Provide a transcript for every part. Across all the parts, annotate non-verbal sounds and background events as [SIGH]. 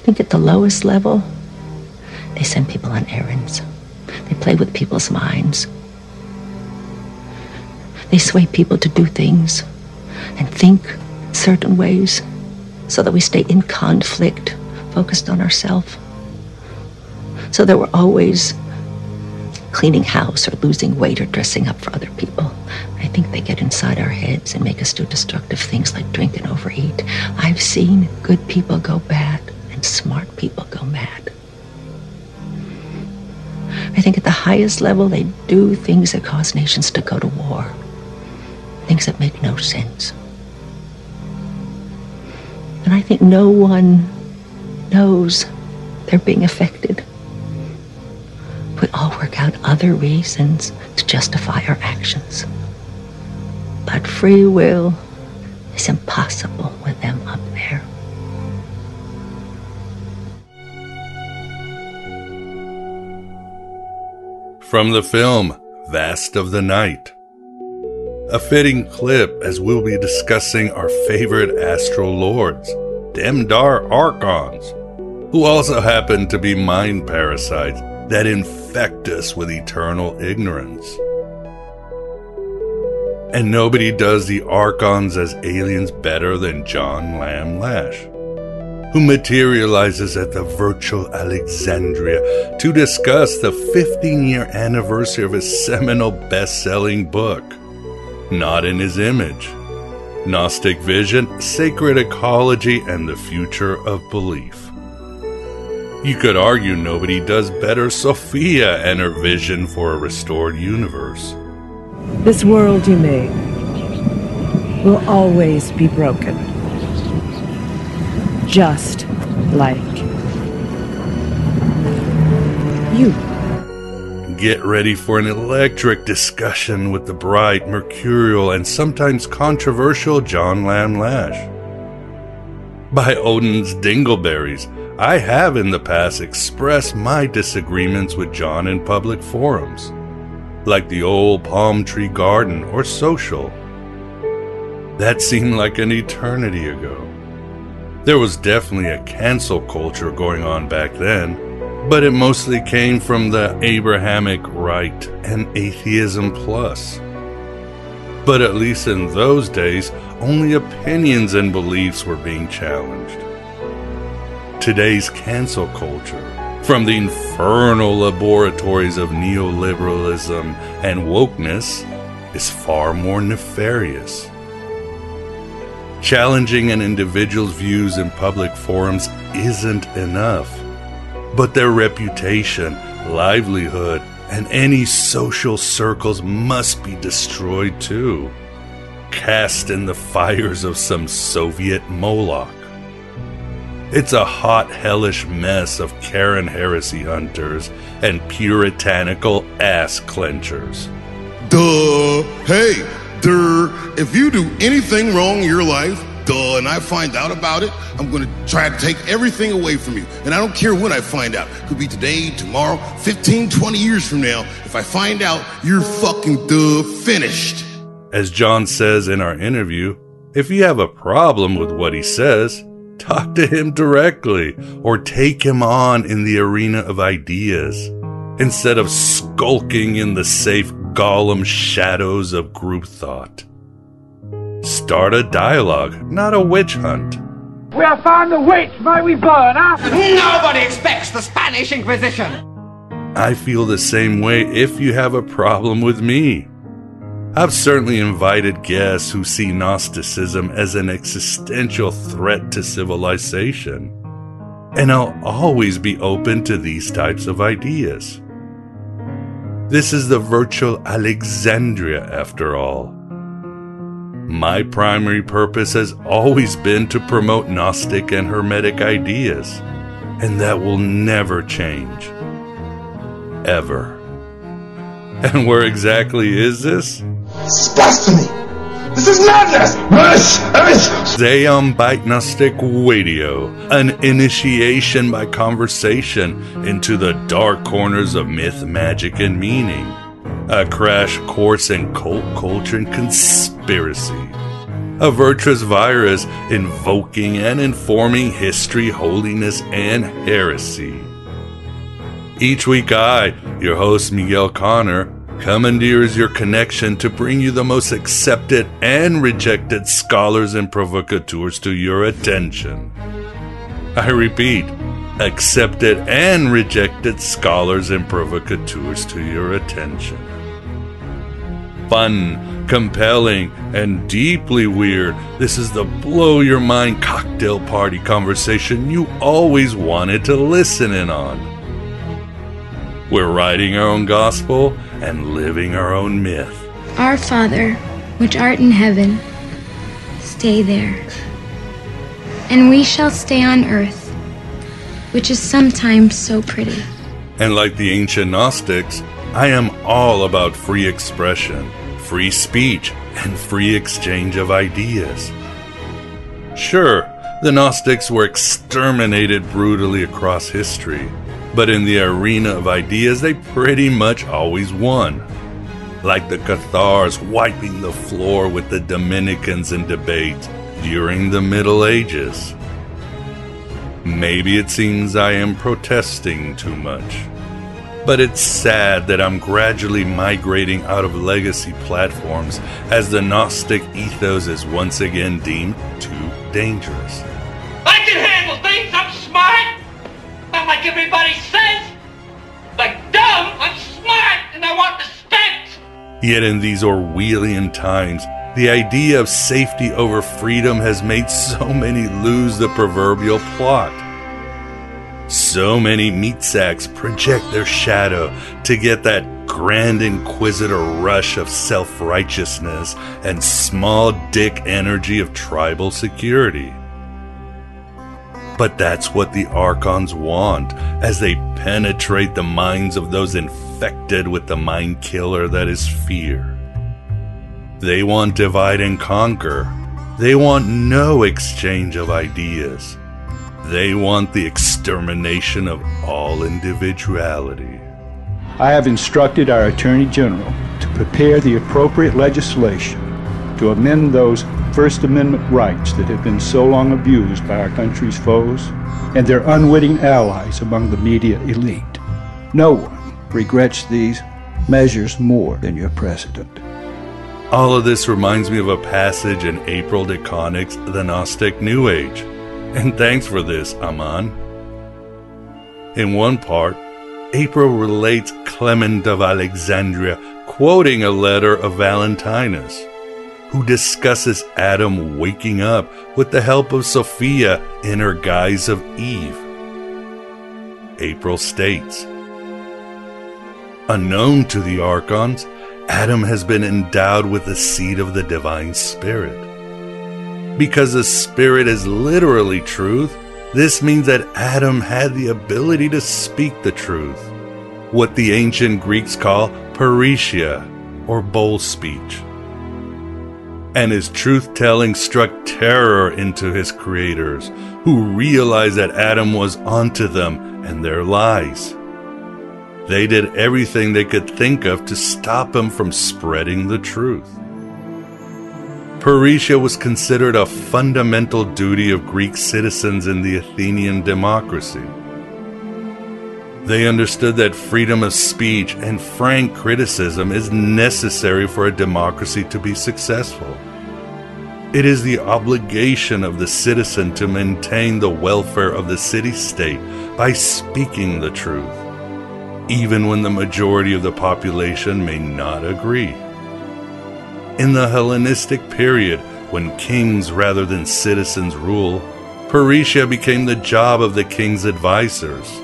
think at the lowest level, they send people on errands. They play with people's minds. They sway people to do things and think certain ways so that we stay in conflict, focused on ourselves. So that we're always cleaning house or losing weight or dressing up for other people. I think they get inside our heads and make us do destructive things like drink and overeat. I've seen good people go bad smart people go mad. I think at the highest level, they do things that cause nations to go to war, things that make no sense. And I think no one knows they're being affected. We all work out other reasons to justify our actions. But free will is impossible with them up there. From the film Vast of the Night. A fitting clip as we'll be discussing our favorite astral lords, Demdar Archons, who also happen to be mind parasites that infect us with eternal ignorance. And nobody does the Archons as aliens better than John Lamb Lash who materializes at the virtual Alexandria to discuss the 15 year anniversary of his seminal best selling book, Not in His Image Gnostic Vision, Sacred Ecology, and the Future of Belief. You could argue nobody does better Sophia and her vision for a restored universe. This world you made will always be broken just like you. Get ready for an electric discussion with the bright, mercurial, and sometimes controversial John Lamb Lash. By Odin's Dingleberries, I have in the past expressed my disagreements with John in public forums, like the old palm tree garden or social. That seemed like an eternity ago. There was definitely a cancel culture going on back then, but it mostly came from the Abrahamic right and atheism plus. But at least in those days, only opinions and beliefs were being challenged. Today's cancel culture, from the infernal laboratories of neoliberalism and wokeness, is far more nefarious. Challenging an individual's views in public forums isn't enough, but their reputation, livelihood, and any social circles must be destroyed too, cast in the fires of some Soviet Moloch. It's a hot, hellish mess of Karen heresy hunters and puritanical ass clenchers. Duh. Hey, duh. If you do anything wrong in your life, duh, and I find out about it, I'm gonna try to take everything away from you. And I don't care when I find out. It Could be today, tomorrow, 15, 20 years from now. If I find out, you're fucking duh finished. As John says in our interview, if you have a problem with what he says, talk to him directly or take him on in the arena of ideas instead of skulking in the safe golem shadows of group thought. Start a dialogue, not a witch hunt. We have found the witch, may we burn her? Nobody expects the Spanish Inquisition. I feel the same way if you have a problem with me. I've certainly invited guests who see Gnosticism as an existential threat to civilization. And I'll always be open to these types of ideas. This is the virtual Alexandria, after all. My primary purpose has always been to promote Gnostic and Hermetic ideas, and that will never change. Ever. [LAUGHS] And where exactly is this? Is blasphemy! This is madness! Aeon Byte Gnostic Radio, an initiation by conversation into the dark corners of myth, magic, and meaning a crash course in cult culture and conspiracy. a virtuous virus invoking and informing history, holiness, and heresy. Each week, I, your host Miguel Connor, commandeers your connection to bring you the most accepted and rejected scholars and provocateurs to your attention. I repeat, accepted and rejected scholars and provocateurs to your attention. Fun, compelling, and deeply weird, this is the blow your mind cocktail party conversation you always wanted to listen in on. We're writing our own gospel and living our own myth. Our Father, which art in heaven, stay there. And we shall stay on earth, which is sometimes so pretty. And like the ancient Gnostics, I am all about free expression, free speech, and free exchange of ideas. Sure, the Gnostics were exterminated brutally across history, but in the arena of ideas, they pretty much always won. Like the Cathars wiping the floor with the Dominicans in debate during the Middle Ages. Maybe it seems I am protesting too much. But it's sad that I'm gradually migrating out of legacy platforms as the Gnostic ethos is once again deemed too dangerous. Like everybody says. Like dumb, I'm smart and I want respect. Yet in these Orwellian times, the idea of safety over freedom has made so many lose the proverbial plot. So many meat sacks project their shadow to get that grand inquisitor rush of self righteousness and small dick energy of tribal security. But that's what the Archons want as they penetrate the minds of those infected with the mind killer that is fear. They want divide and conquer. They want no exchange of ideas. They want the extermination of all individuality. I have instructed our Attorney General to prepare the appropriate legislation to amend those First Amendment rights that have been so long abused by our country's foes and their unwitting allies among the media elite. No one regrets these measures more than your president. All of this reminds me of a passage in April DeConick's The Gnostic New Age. And thanks for this, Aman. In one part, April relates Clement of Alexandria quoting a letter of Valentinus, who discusses Adam waking up with the help of Sophia in her guise of Eve. April states Unknown to the Archons, Adam has been endowed with the seed of the divine spirit. Because the spirit is literally truth, this means that Adam had the ability to speak the truth, what the ancient Greeks call parrhesia, or bowl speech. And his truth telling struck terror into his creators, who realized that Adam was onto them and their lies. They did everything they could think of to stop him from spreading the truth. Parrhesia was considered a fundamental duty of Greek citizens in the Athenian democracy. They understood that freedom of speech and frank criticism is necessary for a democracy to be successful. It is the obligation of the citizen to maintain the welfare of the city state by speaking the truth, even when the majority of the population may not agree. In the Hellenistic period, when kings rather than citizens rule, Parrhesia became the job of the king's advisors,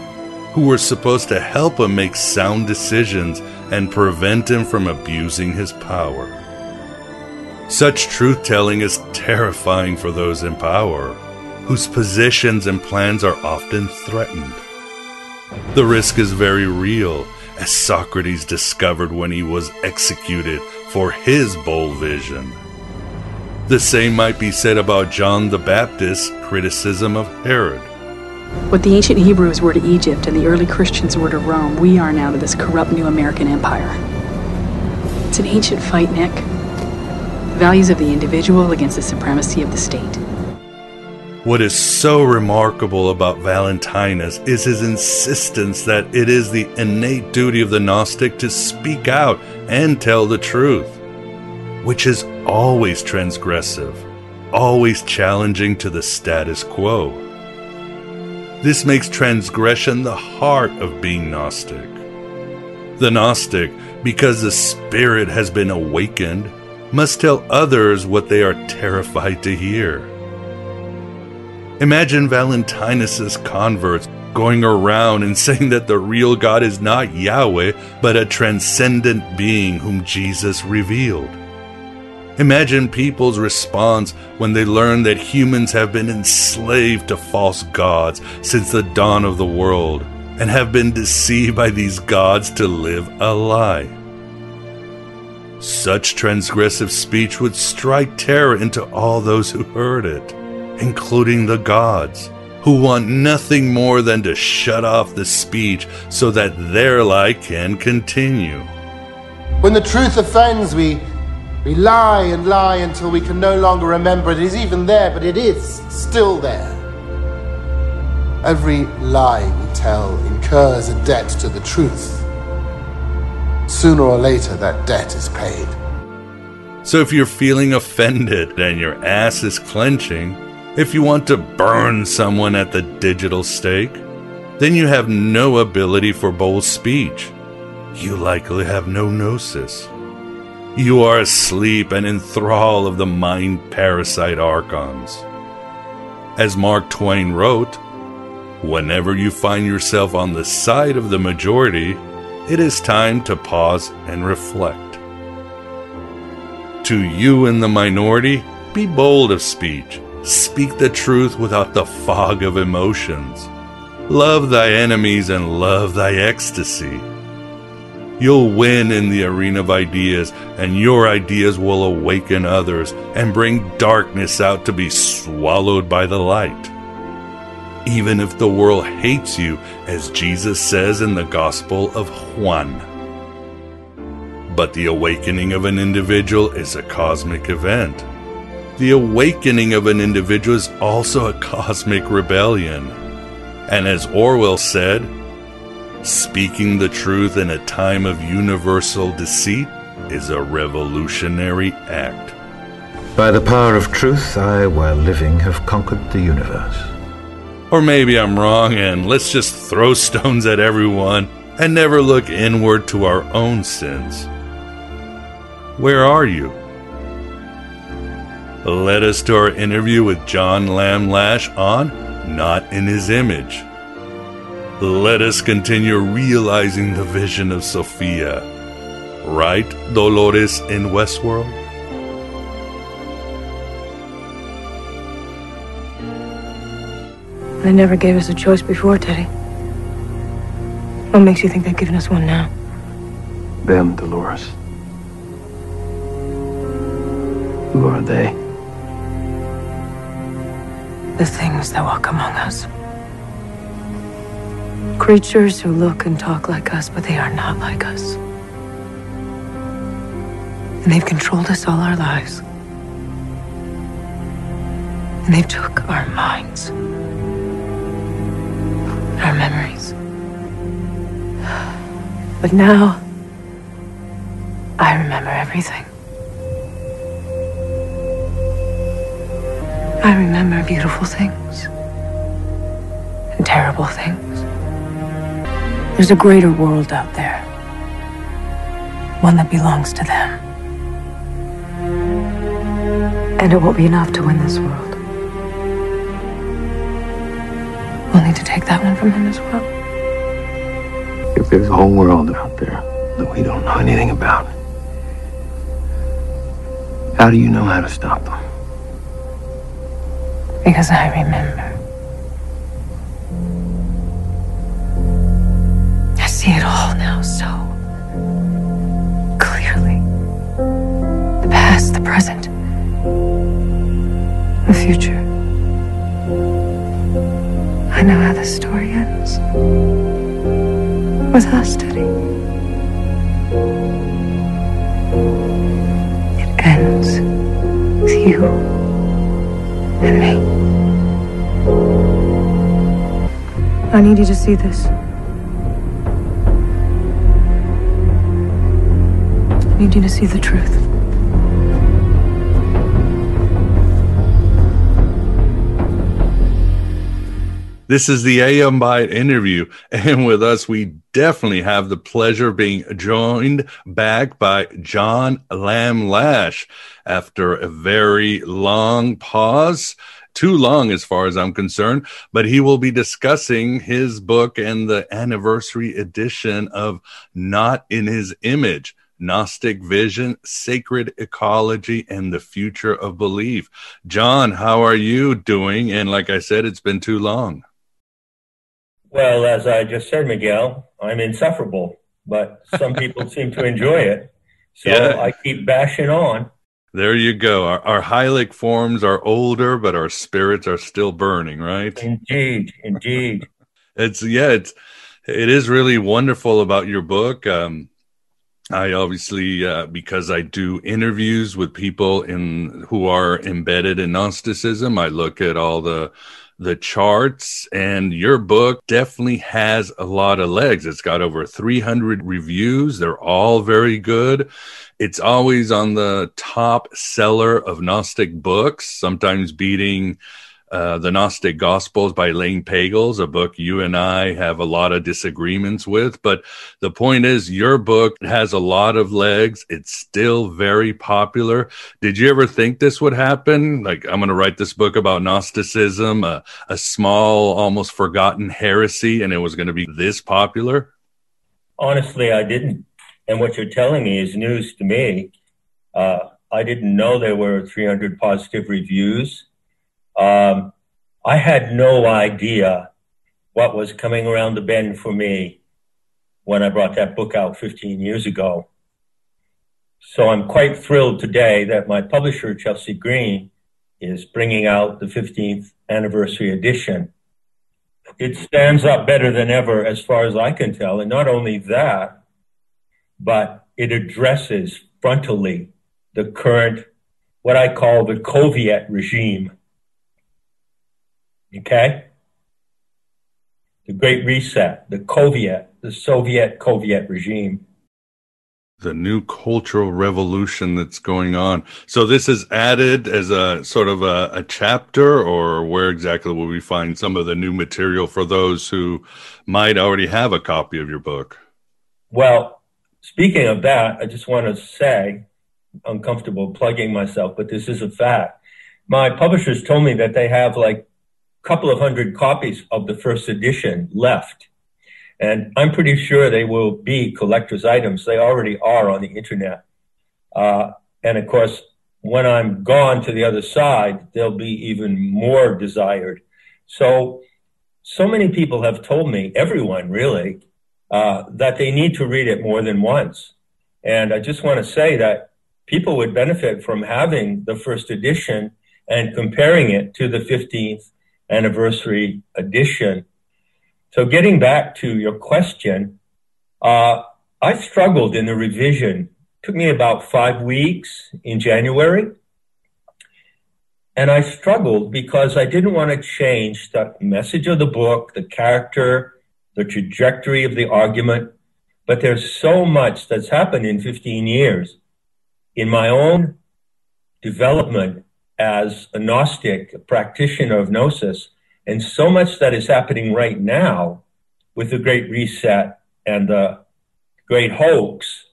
who were supposed to help him make sound decisions and prevent him from abusing his power. Such truth telling is terrifying for those in power, whose positions and plans are often threatened. The risk is very real, as Socrates discovered when he was executed for his bold vision. The same might be said about John the Baptist's criticism of Herod. What the ancient Hebrews were to Egypt and the early Christians were to Rome, we are now to this corrupt new American empire. It's an ancient fight, Nick. The values of the individual against the supremacy of the state. What is so remarkable about Valentinus is his insistence that it is the innate duty of the Gnostic to speak out and tell the truth, which is always transgressive, always challenging to the status quo. This makes transgression the heart of being Gnostic. The Gnostic, because the Spirit has been awakened, must tell others what they are terrified to hear. Imagine Valentinus's converts going around and [LAUGHS] saying that the real God is not Yahweh, but a transcendent being whom Jesus revealed. Imagine people's response when they learn that humans have been enslaved to false gods since the dawn of the world and have been deceived by these gods to live a lie. Such transgressive speech would strike terror into all those who heard it, including the gods, who want nothing more than to shut off the speech so that their lie can continue. When the truth offends, we, we lie and lie until we can no longer remember it is even there, but it is still there. Every lie we tell incurs a debt to the truth. Sooner or later, that debt is paid. So if you're feeling offended and your ass is clenching, if you want to burn someone at the digital stake, then you have no ability for bold speech. You likely have no gnosis. You are asleep and in thrall of the mind parasite archons. As Mark Twain wrote, whenever you find yourself on the side of the majority, it is time to pause and reflect. To you in the minority, be bold of speech. Speak the truth without the fog of emotions. Love thy enemies and love thy ecstasy. You'll win in the arena of ideas, and your ideas will awaken others and bring darkness out to be swallowed by the light. Even if the world hates you, as Jesus says in the Gospel of Juan. But the awakening of an individual is a cosmic event. The awakening of an individual is also a cosmic rebellion. And as Orwell said, Speaking the truth in a time of universal deceit is a revolutionary act. By the power of truth, I, while living, have conquered the universe. Or maybe I'm wrong and let's just throw [LAUGHS] stones at everyone and never look inward to our own sins. Where are you? Led us to our interview with John Lamb Lash on Not in His Image. Let us continue realizing the vision of Sophia. Right, Dolores in Westworld? They never gave us a choice before, Teddy. What makes you think they've given us one now? Them, Dolores. Who are they? The things that walk among us. Creatures who look and talk like us, but they are not like us. And they've controlled us all our lives. And they took our minds, our memories. But now, I remember everything. I remember beautiful things and terrible things. There's a greater world out there. One that belongs to them. And it won't be enough to win this world. We'll need to take that one from him as well. If there's a whole world out there that we don't know anything about, how do you know how to stop them? Because I remember. See it all now so clearly. The past, the present, the future. I know how the story ends. With us, Teddy. It ends with you and me. I need you to see this. Need you to see the truth. This is the Aeon Byte interview. And with us, we definitely have the pleasure of being joined back by John Lamb Lash after a very long pause. Too long, as far as I'm concerned, but he will be discussing his book and the anniversary edition of Not in His Image. Gnostic vision, sacred ecology, and the future of belief. John, how are you doing? And like I said, it's been too long. Well, as I just said, Miguel, I'm insufferable, but some people [LAUGHS] seem to enjoy it. So yeah. I keep bashing on. There you go. Our, our hylic forms are older, but our spirits are still burning, right? Indeed, indeed. [LAUGHS] it's yeah, it's it is really wonderful about your book. Um, I obviously, uh, because I do interviews with people in who are embedded in Gnosticism, I look at all the the charts and your book definitely has a lot of legs. It's got over 300 reviews. They're all very good. It's always on the top seller of Gnostic books, sometimes beating uh, the Gnostic Gospels by Elaine Pagels, a book you and I have a lot of disagreements with. But the point is, your book has a lot of legs. It's still very popular. Did you ever think this would happen? Like, I'm going to write this book about Gnosticism, a, a small, almost forgotten heresy, and it was going to be this popular? Honestly, I didn't. And what you're telling me is news to me. Uh, I didn't know there were 300 positive reviews. Um, I had no idea what was coming around the bend for me when I brought that book out 15 years ago. So I'm quite thrilled today that my publisher, Chelsea Green, is bringing out the 15th anniversary edition. It stands up better than ever, as far as I can tell. And not only that, but it addresses frontally the current, what I call the Coviet regime Okay? The Great Reset, the Soviet, the Soviet Soviet regime. The new cultural revolution that's going on. So this is added as a sort of a, a chapter, or where exactly will we find some of the new material for those who might already have a copy of your book? Well, speaking of that, I just want to say, uncomfortable plugging myself, but this is a fact. My publishers told me that they have like couple of hundred copies of the first edition left. And I'm pretty sure they will be collector's items. They already are on the internet. Uh, and of course, when I'm gone to the other side, they'll be even more desired. So, so many people have told me, everyone really, uh, that they need to read it more than once. And I just want to say that people would benefit from having the first edition and comparing it to the 15th anniversary edition. So getting back to your question, uh, I struggled in the revision. It took me about five weeks in January. And I struggled because I didn't want to change the message of the book, the character, the trajectory of the argument. But there's so much that's happened in 15 years in my own development as a Gnostic, a practitioner of Gnosis, and so much that is happening right now with the Great Reset and the Great Hoax,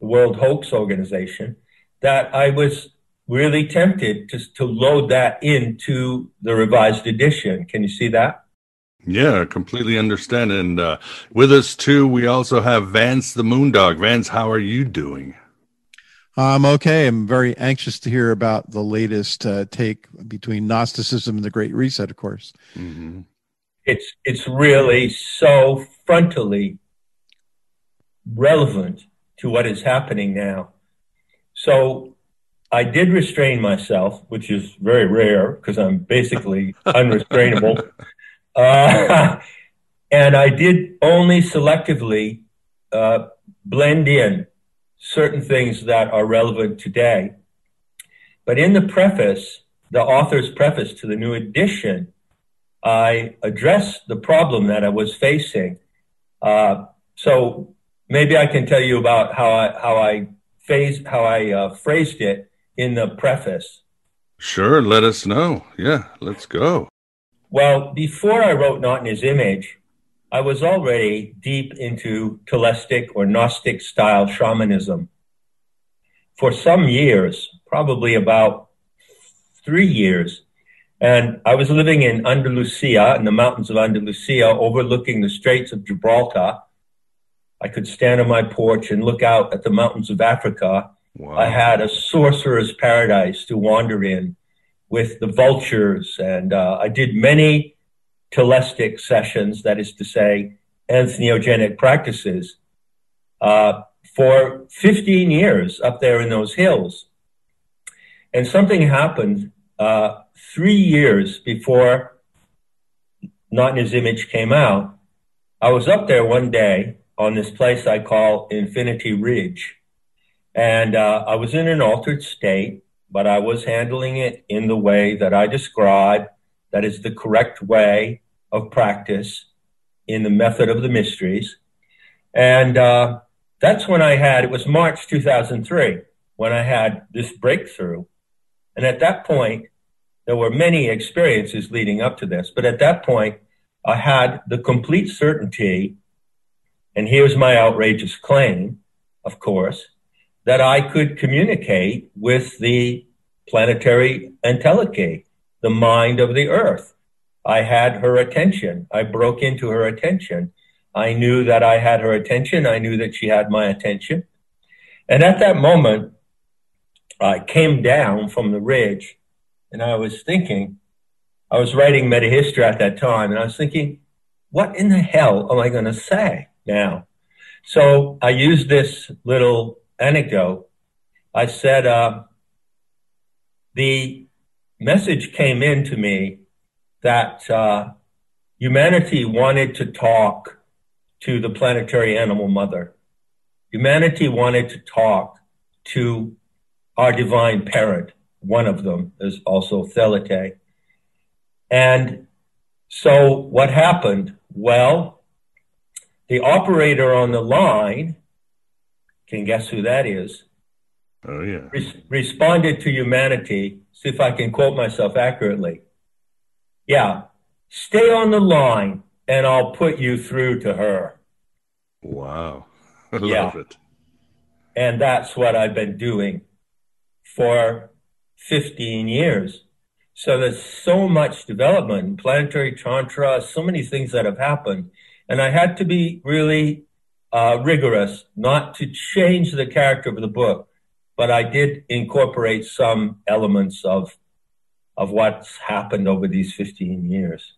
the World Hoax Organization, that I was really tempted to, to load that into the revised edition. Can you see that? Yeah, completely understand. And uh, with us too, we also have Vance the Moondog. Vance, how are you doing? I'm okay. I'm very anxious to hear about the latest uh, take between Gnosticism and the Great Reset, of course. Mm-hmm. It's it's really so frontally relevant to what is happening now. So I did restrain myself, which is very rare because I'm basically [LAUGHS] unrestrainable. Uh, [LAUGHS] and I did only selectively uh, blend in certain things that are relevant today. But in the preface, the author's preface to the new edition, I address the problem that I was facing. Uh, so maybe I can tell you about how I how I phased how I uh, phrased it in the preface. Sure, let us know. Yeah, let's go. Well, before I wrote Not in His Image, I was already deep into Telestic or Gnostic style shamanism. For some years, probably about three years, and I was living in Andalusia, in the mountains of Andalusia, overlooking the Straits of Gibraltar. I could stand on my porch and look out at the mountains of Africa. Wow. I had a sorcerer's paradise to wander in with the vultures, and uh, I did many telestic sessions, that is to say, entheogenic practices, uh, for 15 years up there in those hills. And something happened uh, three years before Not in His Image came out. I was up there one day on this place I call Infinity Ridge. And uh, I was in an altered state, but I was handling it in the way that I describe, that is the correct way of practice in the method of the mysteries. And uh, that's when I had, it was March 2003, when I had this breakthrough. And at that point, there were many experiences leading up to this, but at that point, I had the complete certainty, and here's my outrageous claim, of course, that I could communicate with the planetary entelechy, the mind of the earth. I had her attention. I broke into her attention. I knew that I had her attention. I knew that she had my attention. And at that moment, I came down from the ridge and I was thinking, I was writing metahistory at that time, and I was thinking, what in the hell am I going to say now? So I used this little anecdote. I said, uh, the message came in to me that uh, humanity wanted to talk to the planetary animal mother. Humanity wanted to talk to our divine parent. One of them is also Thelete. And so what happened? Well, the operator on the line, can guess who that is? Oh, yeah. Re- responded to humanity. See if I can quote myself accurately. Yeah, stay on the line and I'll put you through to her. Wow. [LAUGHS] I yeah. love it. And that's what I've been doing for 15 years. So there's so much development, planetary tantra, so many things that have happened. And I had to be really uh, rigorous not to change the character of the book, but I did incorporate some elements of of what's happened over these 15 years.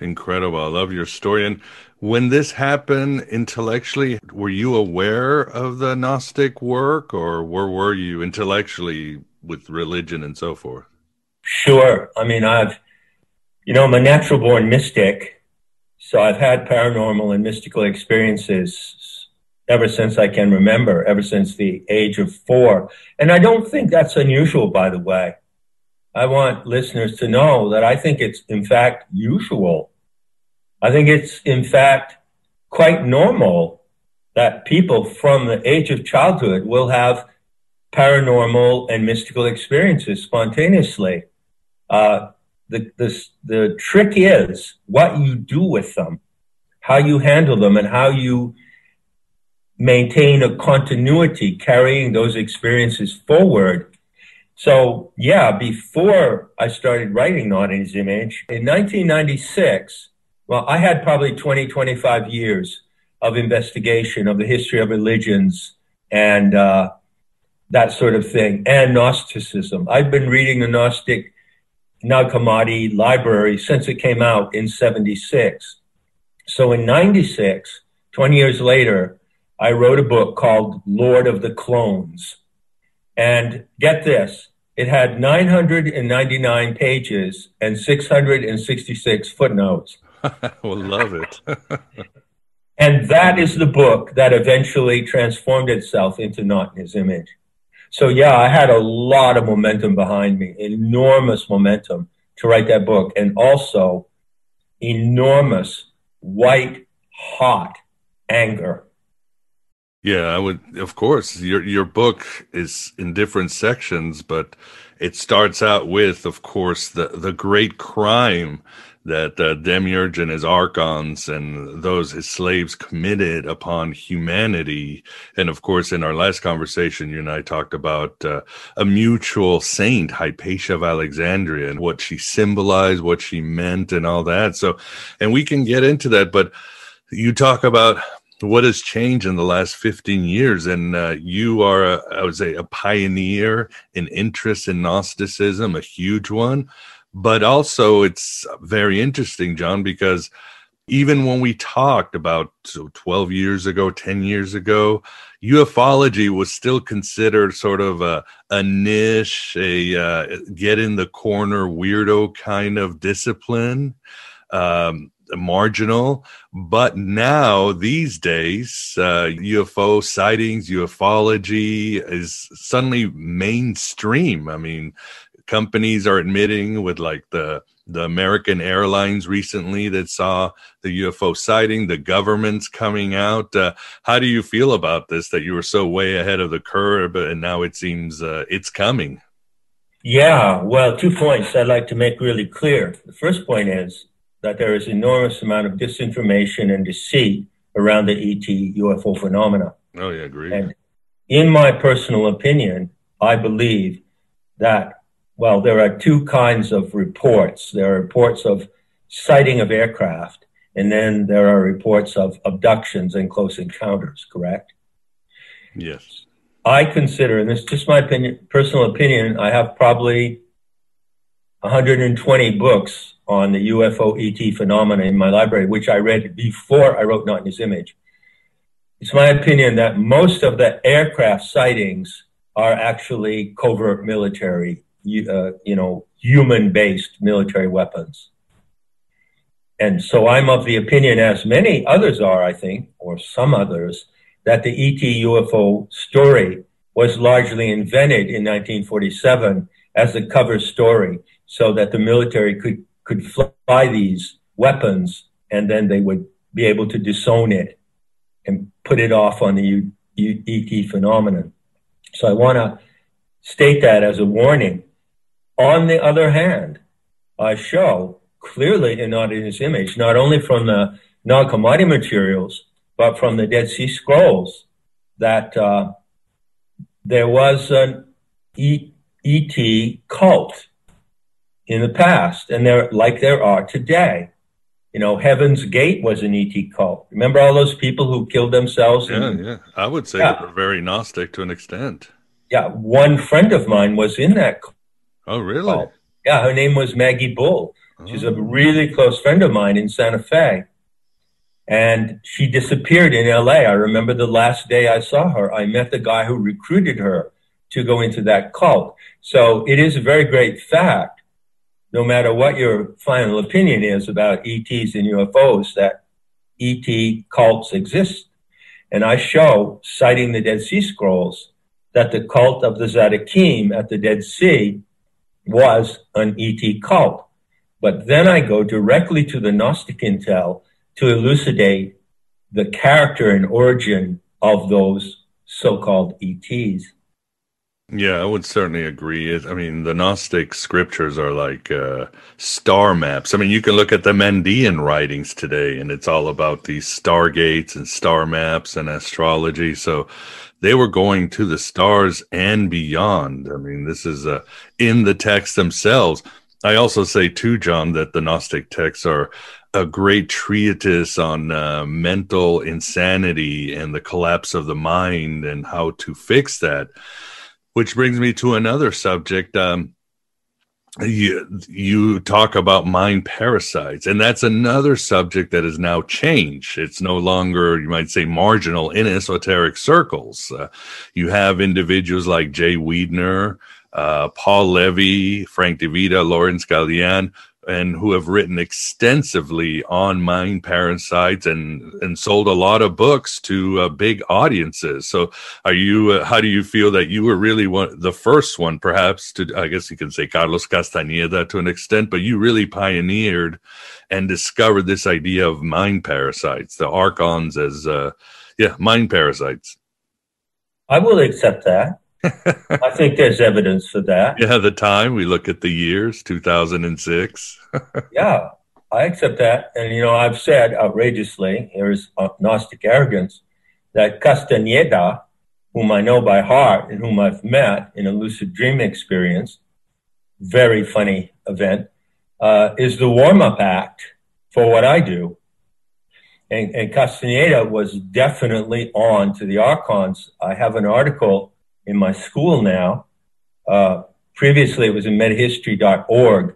Incredible. I love your story. And when this happened intellectually, were you aware of the Gnostic work or where were you intellectually with religion and so forth? Sure. I mean, I've, you know, I'm a natural born mystic. So I've had paranormal and mystical experiences ever since I can remember, ever since the age of four. And I don't think that's unusual, by the way. I want listeners to know that I think it's, in fact, usual. I think it's, in fact, quite normal that people from the age of childhood will have paranormal and mystical experiences spontaneously. Uh, the, the, the trick is what you do with them, how you handle them, and how you maintain a continuity carrying those experiences forward. So, yeah, before I started writing in His Image, in 1996, well, I had probably 20, 25 years of investigation of the history of religions and uh, that sort of thing, and Gnosticism. I've been reading the Gnostic Nag Hammadi library since it came out in 76. So in 96, 20 years later, I wrote a book called Lord of the Clones. And get this, it had 999 pages and 666 footnotes. [LAUGHS] I will love it. [LAUGHS] and that is the book that eventually transformed itself into Not in His Image. So yeah, I had a lot of momentum behind me, enormous momentum to write that book, and also enormous white hot anger. Yeah, I would. Of course, your your book is in different sections, but it starts out with, of course, the the great crime that uh, Demiurge and his archons and those his slaves committed upon humanity. And of course, in our last conversation, you and I talked about uh, a mutual saint, Hypatia of Alexandria, and what she symbolized, what she meant, and all that. So, and we can get into that, but you talk about what has changed in the last 15 years? And uh, you are a, i would say a pioneer in interest in gnosticism a huge one. But also it's very interesting john because even when we talked about 12 years ago 10 years ago ufology was still considered sort of a, a niche a uh, get in the corner weirdo kind of discipline. Um, marginal. But now, these days, uh, UFO sightings, ufology is suddenly mainstream. I mean, companies are admitting with like the the American Airlines recently that saw the UFO sighting, the government's coming out. Uh, how do you feel about this? That you were so way ahead of the curve, and now it seems uh, it's coming. Yeah, well, two points I'd like to make really clear. The first point is that there is enormous amount of disinformation and deceit around the ET UFO phenomena. Oh, yeah, agree. And in my personal opinion, I believe that, well, there are two kinds of reports. There are reports of sighting of aircraft, and then there are reports of abductions and close encounters, correct? Yes. I consider, and this is just my opinion, personal opinion, I have probably 120 books on the UFO ET phenomena in my library, which I read before I wrote Not in His Image. It's my opinion that most of the aircraft sightings are actually covert military, uh, you know, human-based military weapons. And so I'm of the opinion, as many others are, I think, or some others, that the ET UFO story was largely invented in 1947 as a cover story so that the military could could fly these weapons and then they would be able to disown it and put it off on the ET phenomenon. So I want to state that as a warning. On the other hand, I show clearly in Not in His Image, not only from the Nag Hammadi materials, but from the Dead Sea Scrolls, that uh, there was an e- ET cult in the past, and there like there are today. You know, Heaven's Gate was an ET cult. Remember all those people who killed themselves? Yeah, yeah. I would say yeah. they were very Gnostic to an extent. Yeah, one friend of mine was in that. Cult. Oh, really? Cult. Yeah, her name was Maggie Bull. She's a oh. really close friend of mine in Santa Fe. And she disappeared in LA. I remember the last day I saw her, I met the guy who recruited her to go into that cult. So it is a very great fact no matter what your final opinion is about ETs and UFOs, that ET cults exist. And I show, citing the Dead Sea Scrolls, that the cult of the Zadokim at the Dead Sea was an ET cult. But then I go directly to the Gnostic intel to elucidate the character and origin of those so-called ETs. Yeah, I would certainly agree. I mean, the Gnostic scriptures are like uh, star maps. I mean, you can look at the Mandean writings today, and it's all about these stargates and star maps and astrology. So they were going to the stars and beyond. I mean, this is uh, in the text themselves. I also say, too, John, that the Gnostic texts are a great treatise on uh, mental insanity and the collapse of the mind and how to fix that which brings me to another subject. Um, you you talk about mind parasites, and that's another subject that has now changed. It's no longer, you might say, marginal in esoteric circles. Uh, you have individuals like Jay Weidner, uh, Paul Levy, Frank DeVita, Lawrence Galian, and who have written extensively on mind parasites and and sold a lot of books to uh, big audiences. So, are you? Uh, how do you feel that you were really one, the first one, perhaps? To I guess you can say Carlos Castañeda to an extent, but you really pioneered and discovered this idea of mind parasites, the archons as uh, yeah, mind parasites. I will accept that. I think there's evidence for that. Yeah, the time we look at the years, 2006. [LAUGHS] yeah, I accept that. And, you know, I've said outrageously, here's Gnostic arrogance, that Castaneda, whom I know by heart and whom I've met in a lucid dream experience, very funny event, uh, is the warm up act for what I do. And, and Castaneda was definitely on to the Archons. I have an article in my school now. Uh, previously, it was in metahistory.org,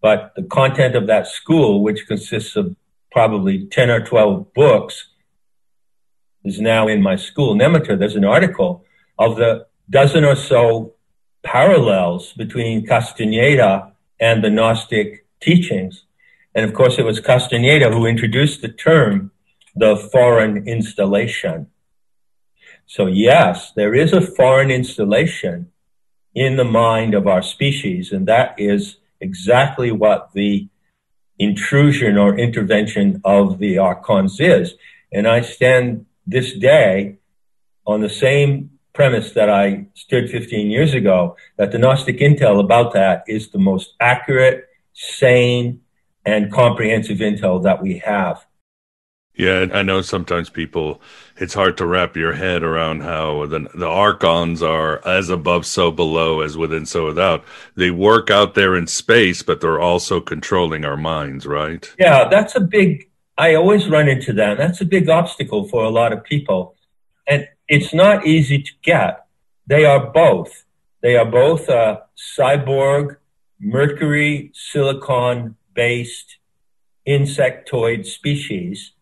but the content of that school, which consists of probably 10 or 12 books, is now in my school, Nemeter. There's an article of the dozen or so parallels between Castaneda and the Gnostic teachings. And of course, it was Castaneda who introduced the term the foreign installation. So, yes, there is a foreign installation in the mind of our species, and that is exactly what the intrusion or intervention of the archons is. And I stand this day on the same premise that I stood 15 years ago that the Gnostic intel about that is the most accurate, sane, and comprehensive intel that we have. Yeah, I know sometimes people, it's hard to wrap your head around how the, the archons are as above, so below, as within, so without. They work out there in space, but they're also controlling our minds, right? Yeah, that's a big, I always run into that. That's a big obstacle for a lot of people. And it's not easy to get. They are both. They are both a cyborg, mercury, silicon based insectoid species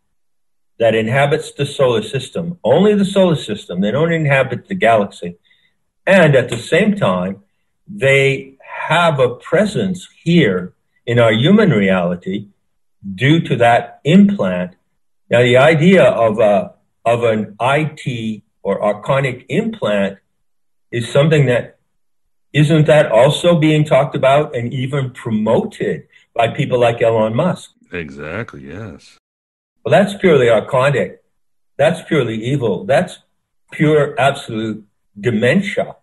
that inhabits the solar system, only the solar system. They don't inhabit the galaxy. And at the same time, they have a presence here in our human reality due to that implant. Now, the idea of a, of an IT or archonic implant is something that isn't that also being talked about and even promoted by people like Elon Musk? Exactly, yes. Well, that's purely archonic. That's purely evil. That's pure, absolute dementia.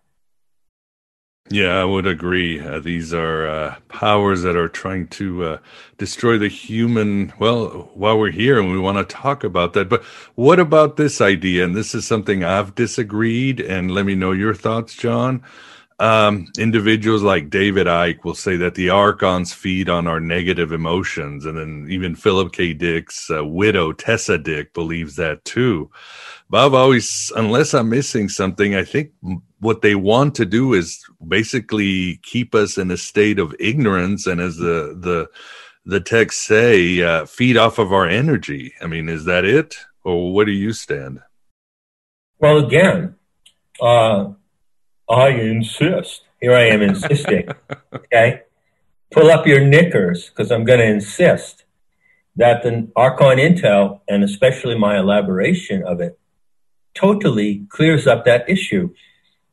Yeah, I would agree. Uh, these are uh, powers that are trying to uh, destroy the human. Well, while we're here and we want to talk about that, but what about this idea? And this is something I've disagreed, and let me know your thoughts, John. Um, individuals like David Icke will say that the archons feed on our negative emotions. And then even Philip K. Dick's uh, widow, Tessa Dick, believes that too. But I've always, unless I'm missing something, I think what they want to do is basically keep us in a state of ignorance. And as the, the, the texts say, uh, feed off of our energy. I mean, is that it? Or what do you stand? Well, again, uh, I insist. Here I am insisting. [LAUGHS] okay. Pull up your knickers because I'm going to insist that the Archon Intel and especially my elaboration of it totally clears up that issue.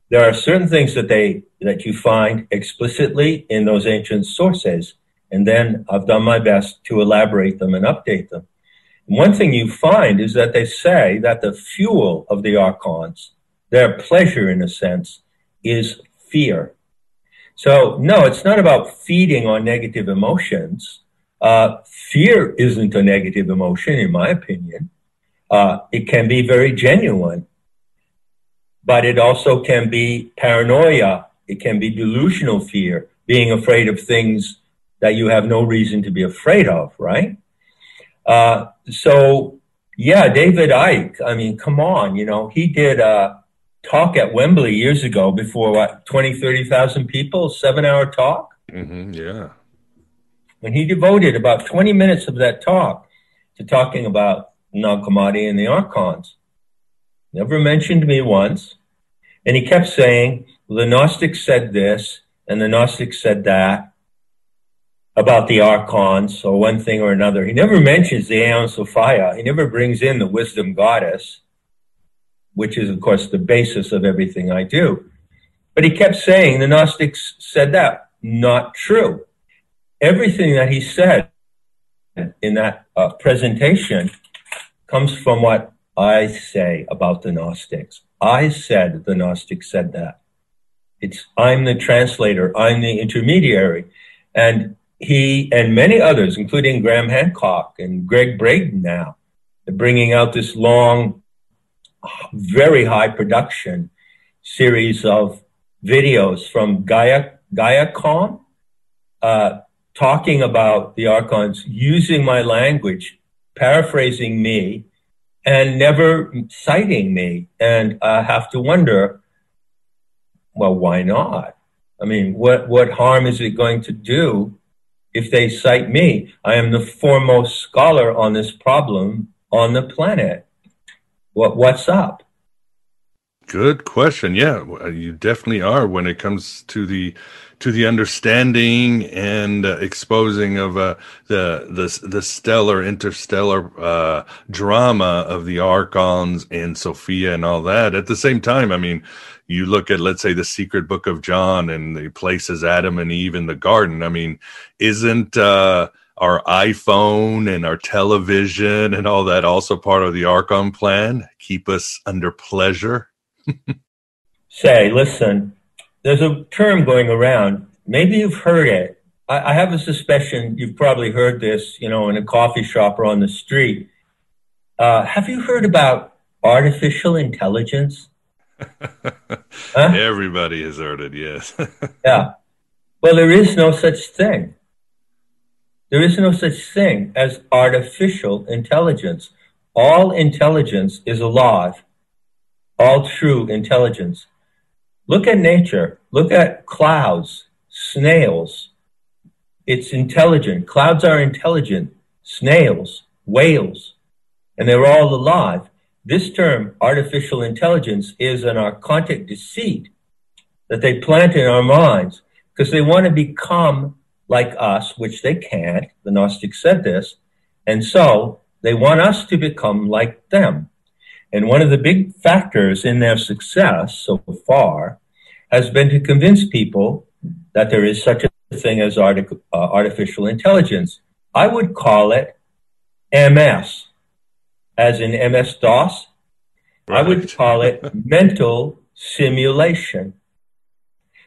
There are certain things that they that you find explicitly in those ancient sources, and then I've done my best to elaborate them and update them. one thing you find is that they say that the fuel of the archons, their pleasure in a sense, is fear. So, no, it's not about feeding on negative emotions. Uh, fear isn't a negative emotion, in my opinion. Uh, it can be very genuine, but it also can be paranoia. It can be delusional fear, being afraid of things that you have no reason to be afraid of, right? Uh, so, yeah, David Icke, I mean, come on, you know, he did, uh, talk at Wembley years ago before what 20, 30,000 people, seven hour talk. Mm-hmm, yeah. When he devoted about 20 minutes of that talk to talking about Nag Hammadi and the Archons. Never mentioned me once. And he kept saying, well, the Gnostics said this and the Gnostics said that. about the archons or one thing or another. He never mentions the Aeon Sophia. He never brings in the wisdom goddess, which is, of course, the basis of everything I do. But he kept saying the Gnostics said that. Not true. Everything that he said in that uh, presentation comes from what I say about the Gnostics. I said the Gnostics said that. It's I'm the translator, I'm the intermediary. And he and many others, including Graham Hancock and Gregg Braden now, are bringing out this long, very high production series of videos from Gaia GaiaCon, uh, talking about the archons, using my language, paraphrasing me, and never citing me. And I have to wonder, well, why not? I mean, what, what harm is it going to do if they cite me? I am the foremost scholar on this problem on the planet. What, what's up? Good question. Yeah, you definitely are when it comes to the to the understanding and uh, exposing of uh, the the the stellar interstellar uh, drama of the archons and Sophia and all that. At the same time, I mean, you look at let's say the secret book of John and the places Adam and Eve in the garden. I mean, isn't uh, our iPhone and our television and all that also part of the Archon plan? Keep us under pleasure [LAUGHS] say, listen, there's a term going around. Maybe you've heard it. I, I, have a suspicion you've probably heard this, you know, in a coffee shop or on the street. Uh, have you heard about artificial intelligence? [LAUGHS] huh? Everybody has heard it, yes. [LAUGHS] yeah. Well, there is no such thing. There is no such thing as artificial intelligence. All intelligence is alive all true intelligence. Look at nature. Look at clouds, snails. It's intelligent. Clouds are intelligent. Snails, whales, and they're all alive. This term, artificial intelligence, is an archontic deceit that they plant in our minds because they want to become like us, which they can't. The Gnostics said this. And so they want us to become like them. And one of the big factors in their success so far has been to convince people that there is such a thing as artic- uh, artificial intelligence. I would call it MS, as in MS DOS. Right. I would call it [LAUGHS] mental simulation.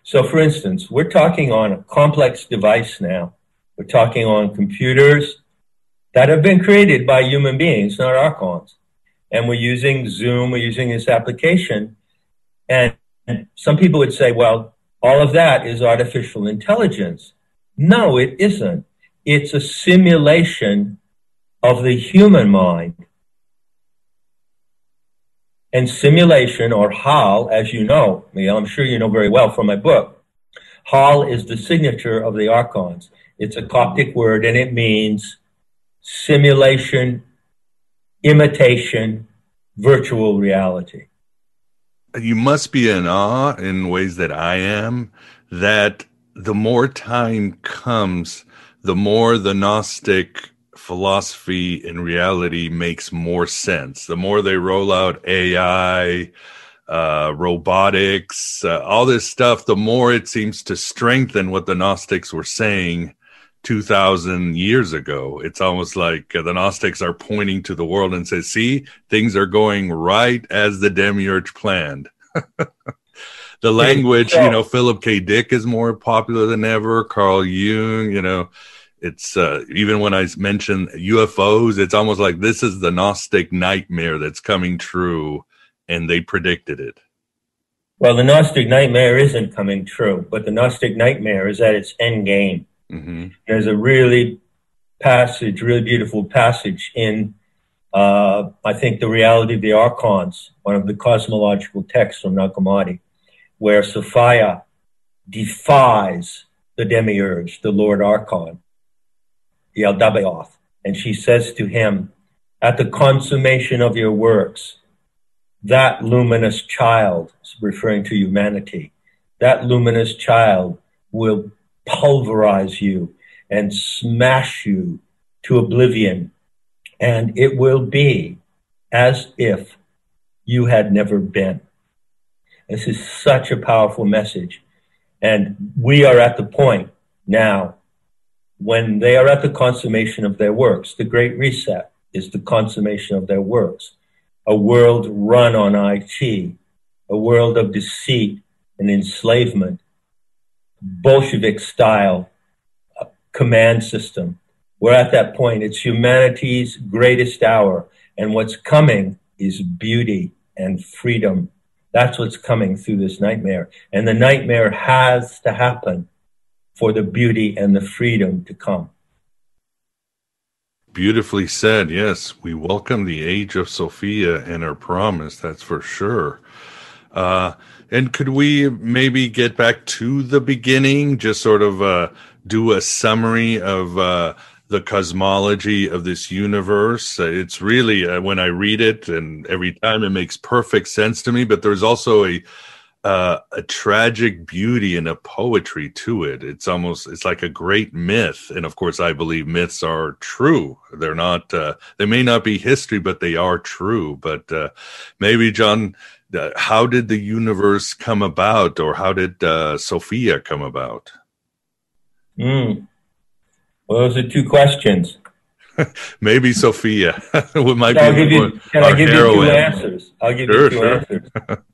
So, for instance, we're talking on a complex device now. We're talking on computers that have been created by human beings, not archons and we're using Zoom, we're using this application. And, some people would say, well, all of that is artificial intelligence. No, it isn't. It's a simulation of the human mind. And simulation, or HAL, as you know, I'm sure you know very well from my book, HAL is the signature of the archons. It's a Coptic word and it means simulation imitation, virtual reality. You must be in awe in ways that I am that the more time comes, the more the Gnostic philosophy in reality makes more sense. The more they roll out AI, uh, robotics, uh, all this stuff, the more it seems to strengthen what the Gnostics were saying 2000 years ago. It's almost like uh, the Gnostics are pointing to the world and say, see, things are going right as the demiurge planned. [LAUGHS] the language, you know, Philip K. Dick is more popular than ever. Carl Jung, you know, it's uh, even when I mention UFOs, it's almost like this is the Gnostic nightmare that's coming true, and they predicted it. Well, the Gnostic nightmare isn't coming true, but the Gnostic nightmare is at its end game. Mm-hmm. There's a really passage, really beautiful passage in, uh, I think, the reality of the archons, one of the cosmological texts from Nag Hammadi, where Sophia defies the demiurge, the Lord Archon, Yaldabaoth, and she says to him, "At the consummation of your works, that luminous child, referring to humanity, that luminous child will pulverize you and smash you to oblivion. And it will be as if you had never been. This is such a powerful message. And we are at the point now when they are at the consummation of their works. The Great Reset is the consummation of their works. A world run on IT, a world of deceit and enslavement, Bolshevik style uh, command system. We're at that point. It's humanity's greatest hour. And what's coming is beauty and freedom. That's what's coming through this nightmare. And the nightmare has to happen for the beauty and the freedom to come. Beautifully said. Yes, we welcome the age of Sophia and her promise. That's for sure. Uh, and could we maybe get back to the beginning, just sort of uh, do a summary of uh, the cosmology of this universe? It's really, uh, when I read it, and every time it makes perfect sense to me, but there's also a uh, a tragic beauty and a poetry to it. It's almost it's like a great myth, and of course, I believe myths are true. They're not uh, they may not be history, but they are true. But uh, maybe John, uh, how did the universe come about, or how did uh, Sophia come about? Mm. Well, those are two questions. [LAUGHS] Maybe Sophia. [LAUGHS] what might I'll be give you, can I give heroine. you two answers? I'll give sure, you two sure. answers. [LAUGHS]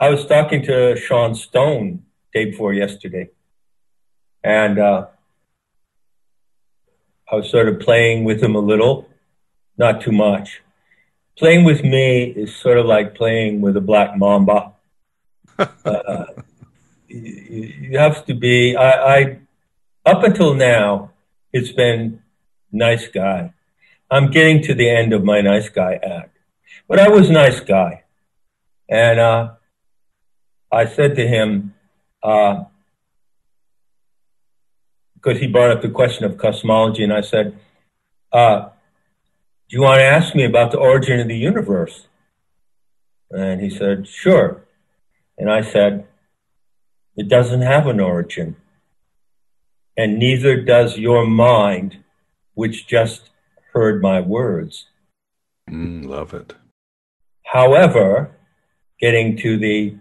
I was talking to Sean Stone day before yesterday, and uh, I was sort of playing with him a little, not too much playing with me is sort of like playing with a black mamba. [LAUGHS] uh, you, you, have to be. I, I up until now, it's been nice guy. I'm getting to the end of my nice guy act, but I was nice guy, and uh, I said to him. Uh, because he brought up the question of cosmology, and I said, uh, do you want to ask me about the origin of the universe? And he said, Sure. And I said, It doesn't have an origin. And neither does your mind, which just heard my words. Mm, love it. However, getting to the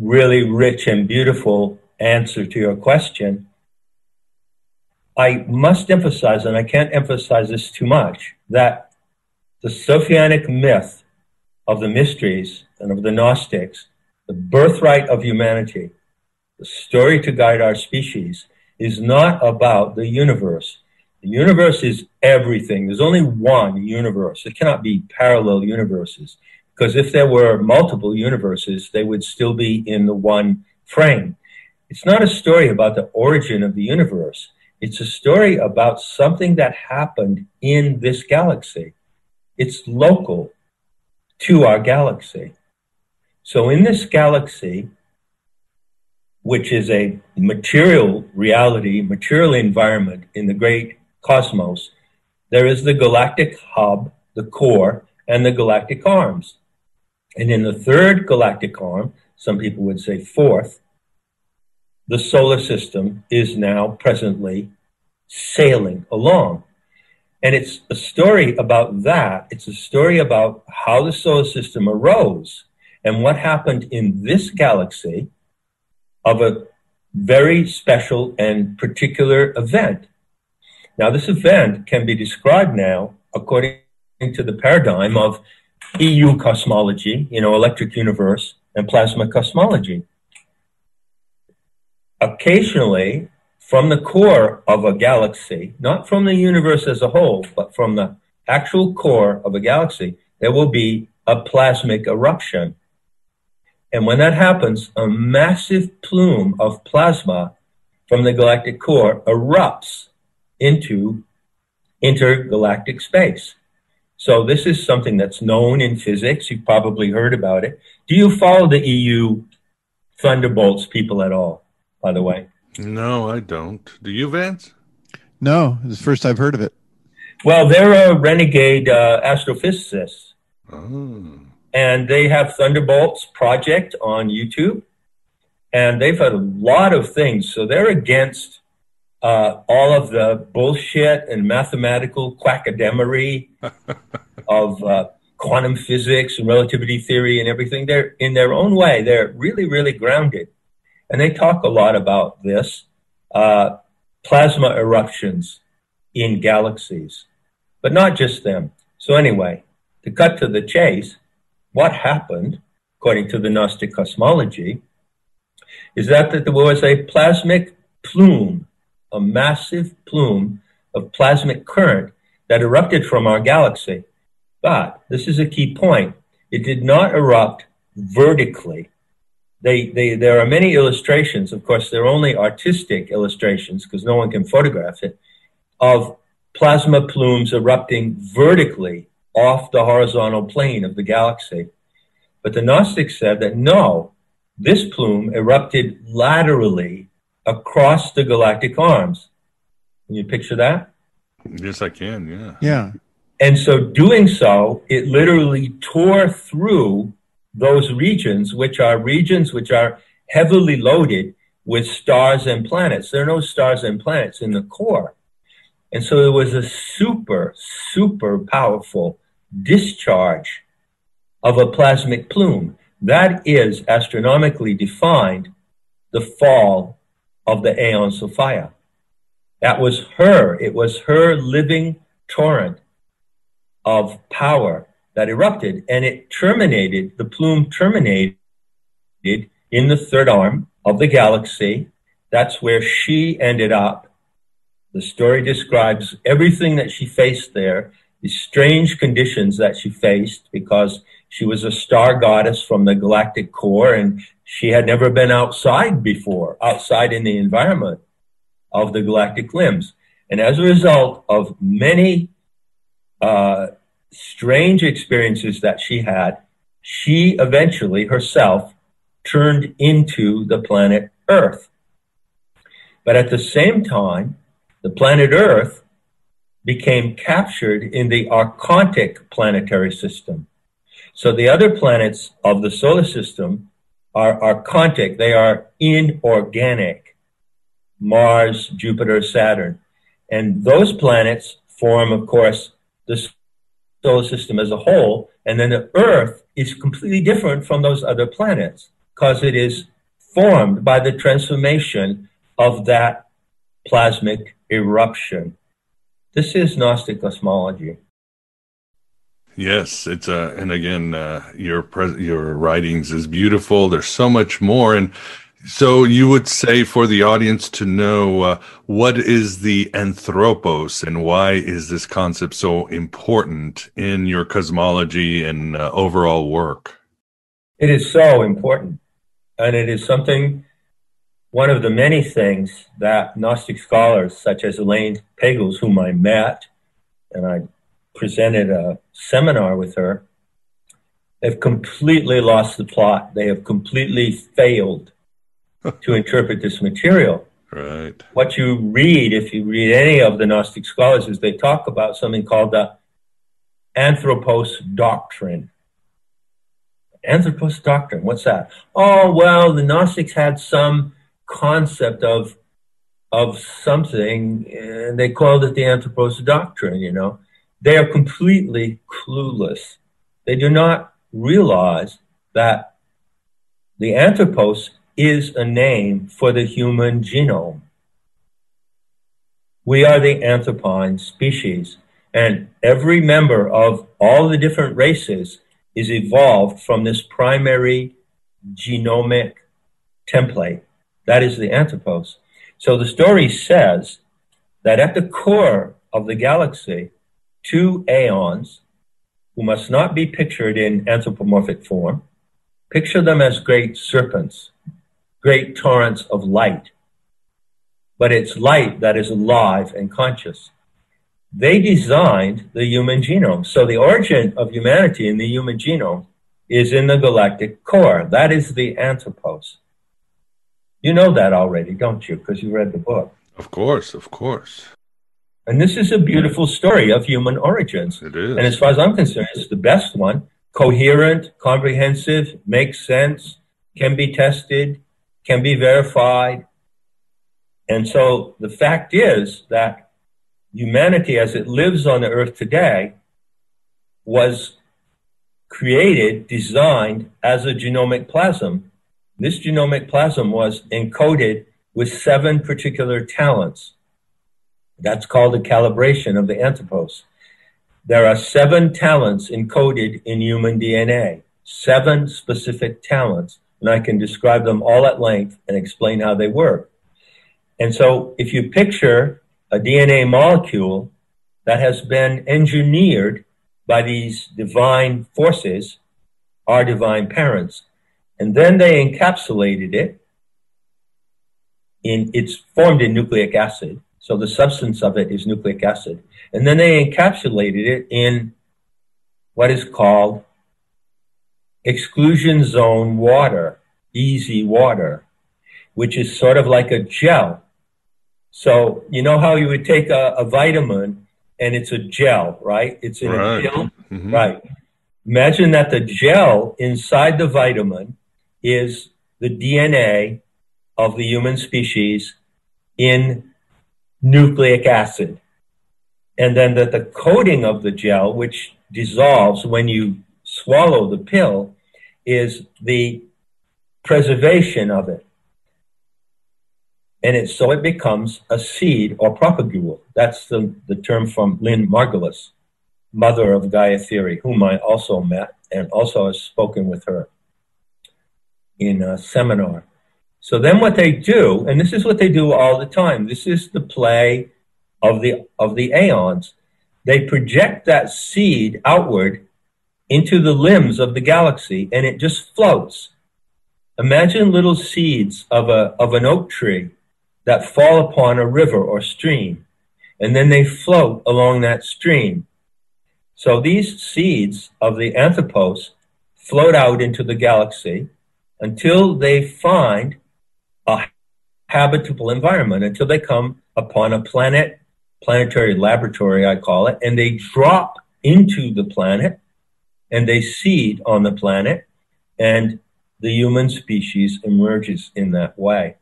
really rich and beautiful answer to your question, I must emphasize, and I can't emphasize this too much, that the Sophianic myth of the mysteries and of the Gnostics, the birthright of humanity, the story to guide our species, is not about the universe. The universe is everything. There's only one universe. It cannot be parallel universes. Because if there were multiple universes, they would still be in the one frame. It's not a story about the origin of the universe. It's a story about something that happened in this galaxy. It's local to our galaxy. So in this galaxy, which is a material reality, material environment in the great cosmos, there is the galactic hub, the core, and the galactic arms. And in the third galactic arm, some people would say fourth, the solar system is now presently sailing along. And it's a story about that. It's a story about how the solar system arose and what happened in this galaxy of a very special and particular event. Now, this event can be described now according to the paradigm of EU cosmology, you know, electric universe, and plasma cosmology. Occasionally, from the core of a galaxy, not from the universe as a whole, but from the actual core of a galaxy, there will be a plasmic eruption. And when that happens, a massive plume of plasma from the galactic core erupts into intergalactic space. So this is something that's known in physics. You've probably heard about it. Do you follow the EU Thunderbolts people at all, by the way? No, I don't. Do you, Vance? No, it's the first I've heard of it. Well, they're a renegade uh, astrophysicist. Oh. And they have Thunderbolts Project on YouTube. And they've had a lot of things. So they're against uh, all of the bullshit and mathematical quackademery [LAUGHS] of uh, quantum physics and relativity theory and everything. They're in their own way. They're really, really grounded, and they talk a lot about this uh, plasma eruptions in galaxies, but not just them. So anyway, to cut to the chase, what happened, according to the Gnostic cosmology, is that, that there was a plasmic plume a massive plume of plasmic current that erupted from our galaxy. But this is a key point. It did not erupt vertically. They, they, there are many illustrations, of course, they're only artistic illustrations because no one can photograph it, of plasma plumes erupting vertically off the horizontal plane of the galaxy. But the Gnostics said that no, this plume erupted laterally across the galactic arms. Can you picture that? Yes, I can. Yeah. Yeah. And so, doing so, it literally tore through those regions, which are regions which are heavily loaded with stars and planets. There are no stars and planets in the core. And so, it was a super, super powerful discharge of a plasmic plume. That is astronomically defined the fall of the Aeon Sophia. That was her. It was her living torrent of power that erupted, and it terminated, the plume terminated in the third arm of the galaxy. That's where she ended up. The story describes everything that she faced there, the strange conditions that she faced because she was a star goddess from the galactic core and she had never been outside before, outside in the environment of the galactic limbs. And as a result of many uh, strange experiences that she had, she eventually herself turned into the planet Earth. But at the same time, the planet Earth became captured in the Archontic planetary system. So the other planets of the solar system are archontic, they are inorganic. Mars, Jupiter, Saturn. And those planets form, of course, the solar system as a whole. And then the Earth is completely different from those other planets because it is formed by the transformation of that plasmic eruption. This is Gnostic cosmology. Yes, it's uh, and again, uh, your pres- your writings is beautiful. There's so much more, and so you would say for the audience to know uh, what is the anthropos and why is this concept so important in your cosmology and uh, overall work? It is so important, and it is something. One of the many things that Gnostic scholars, such as Elaine Pagels, whom I met, and I presented a seminar with her, they've completely lost the plot. They have completely failed [LAUGHS] to interpret this material. Right. What you read, if you read any of the Gnostic scholars, is they talk about something called the Anthropos doctrine. Anthropos doctrine, what's that? Oh, well, the Gnostics had some concept of of something, and they called it the Anthropos doctrine, you know. They are completely clueless. They do not realize that the anthropos is a name for the human genome. We are the anthropine species, and every member of all the different races is evolved from this primary genomic template. That is the anthropos. So the story says that at the core of the galaxy two aeons who must not be pictured in anthropomorphic form. Picture them as great serpents, great torrents of light. But it's light that is alive and conscious. They designed the human genome. So the origin of humanity in the human genome is in the galactic core. That is the anthropos. You know that already, don't you? Because you read the book. Of course, of course. And this is a beautiful story of human origins. It is. And as far as I'm concerned, it's the best one. Coherent, comprehensive, makes sense, can be tested, can be verified. And so the fact is that humanity as it lives on the earth today was created, designed as a genomic plasm. This genomic plasm was encoded with seven particular talents. That's called a calibration of the anthropos. There are seven talents encoded in human DNA, seven specific talents, and I can describe them all at length and explain how they work. And so if you picture a DNA molecule that has been engineered by these divine forces, our divine parents, and then they encapsulated it in it's formed in nucleic acid. So the substance of it is nucleic acid. And then they encapsulated it in what is called exclusion zone water, easy water, which is sort of like a gel. So you know how you would take a, a vitamin and it's a gel, right? It's in Right. a pill, Mhm. right? Imagine that the gel inside the vitamin is the DNA of the human species in nucleic acid. And then that the coating of the gel, which dissolves when you swallow the pill, is the preservation of it. And it, so it becomes a seed or propagule. That's the, the term from Lynn Margulis, mother of Gaia theory, whom I also met and also have spoken with her in a seminar. So then what they do, and this is what they do all the time, this is the play of the of the aeons. They project that seed outward into the limbs of the galaxy and it just floats. Imagine little seeds of a of an oak tree that fall upon a river or stream, and then they float along that stream. So these seeds of the anthropos float out into the galaxy until they find a habitable environment, until they come upon a planet, planetary laboratory, I call it, and they drop into the planet and they seed on the planet, and the human species emerges in that way.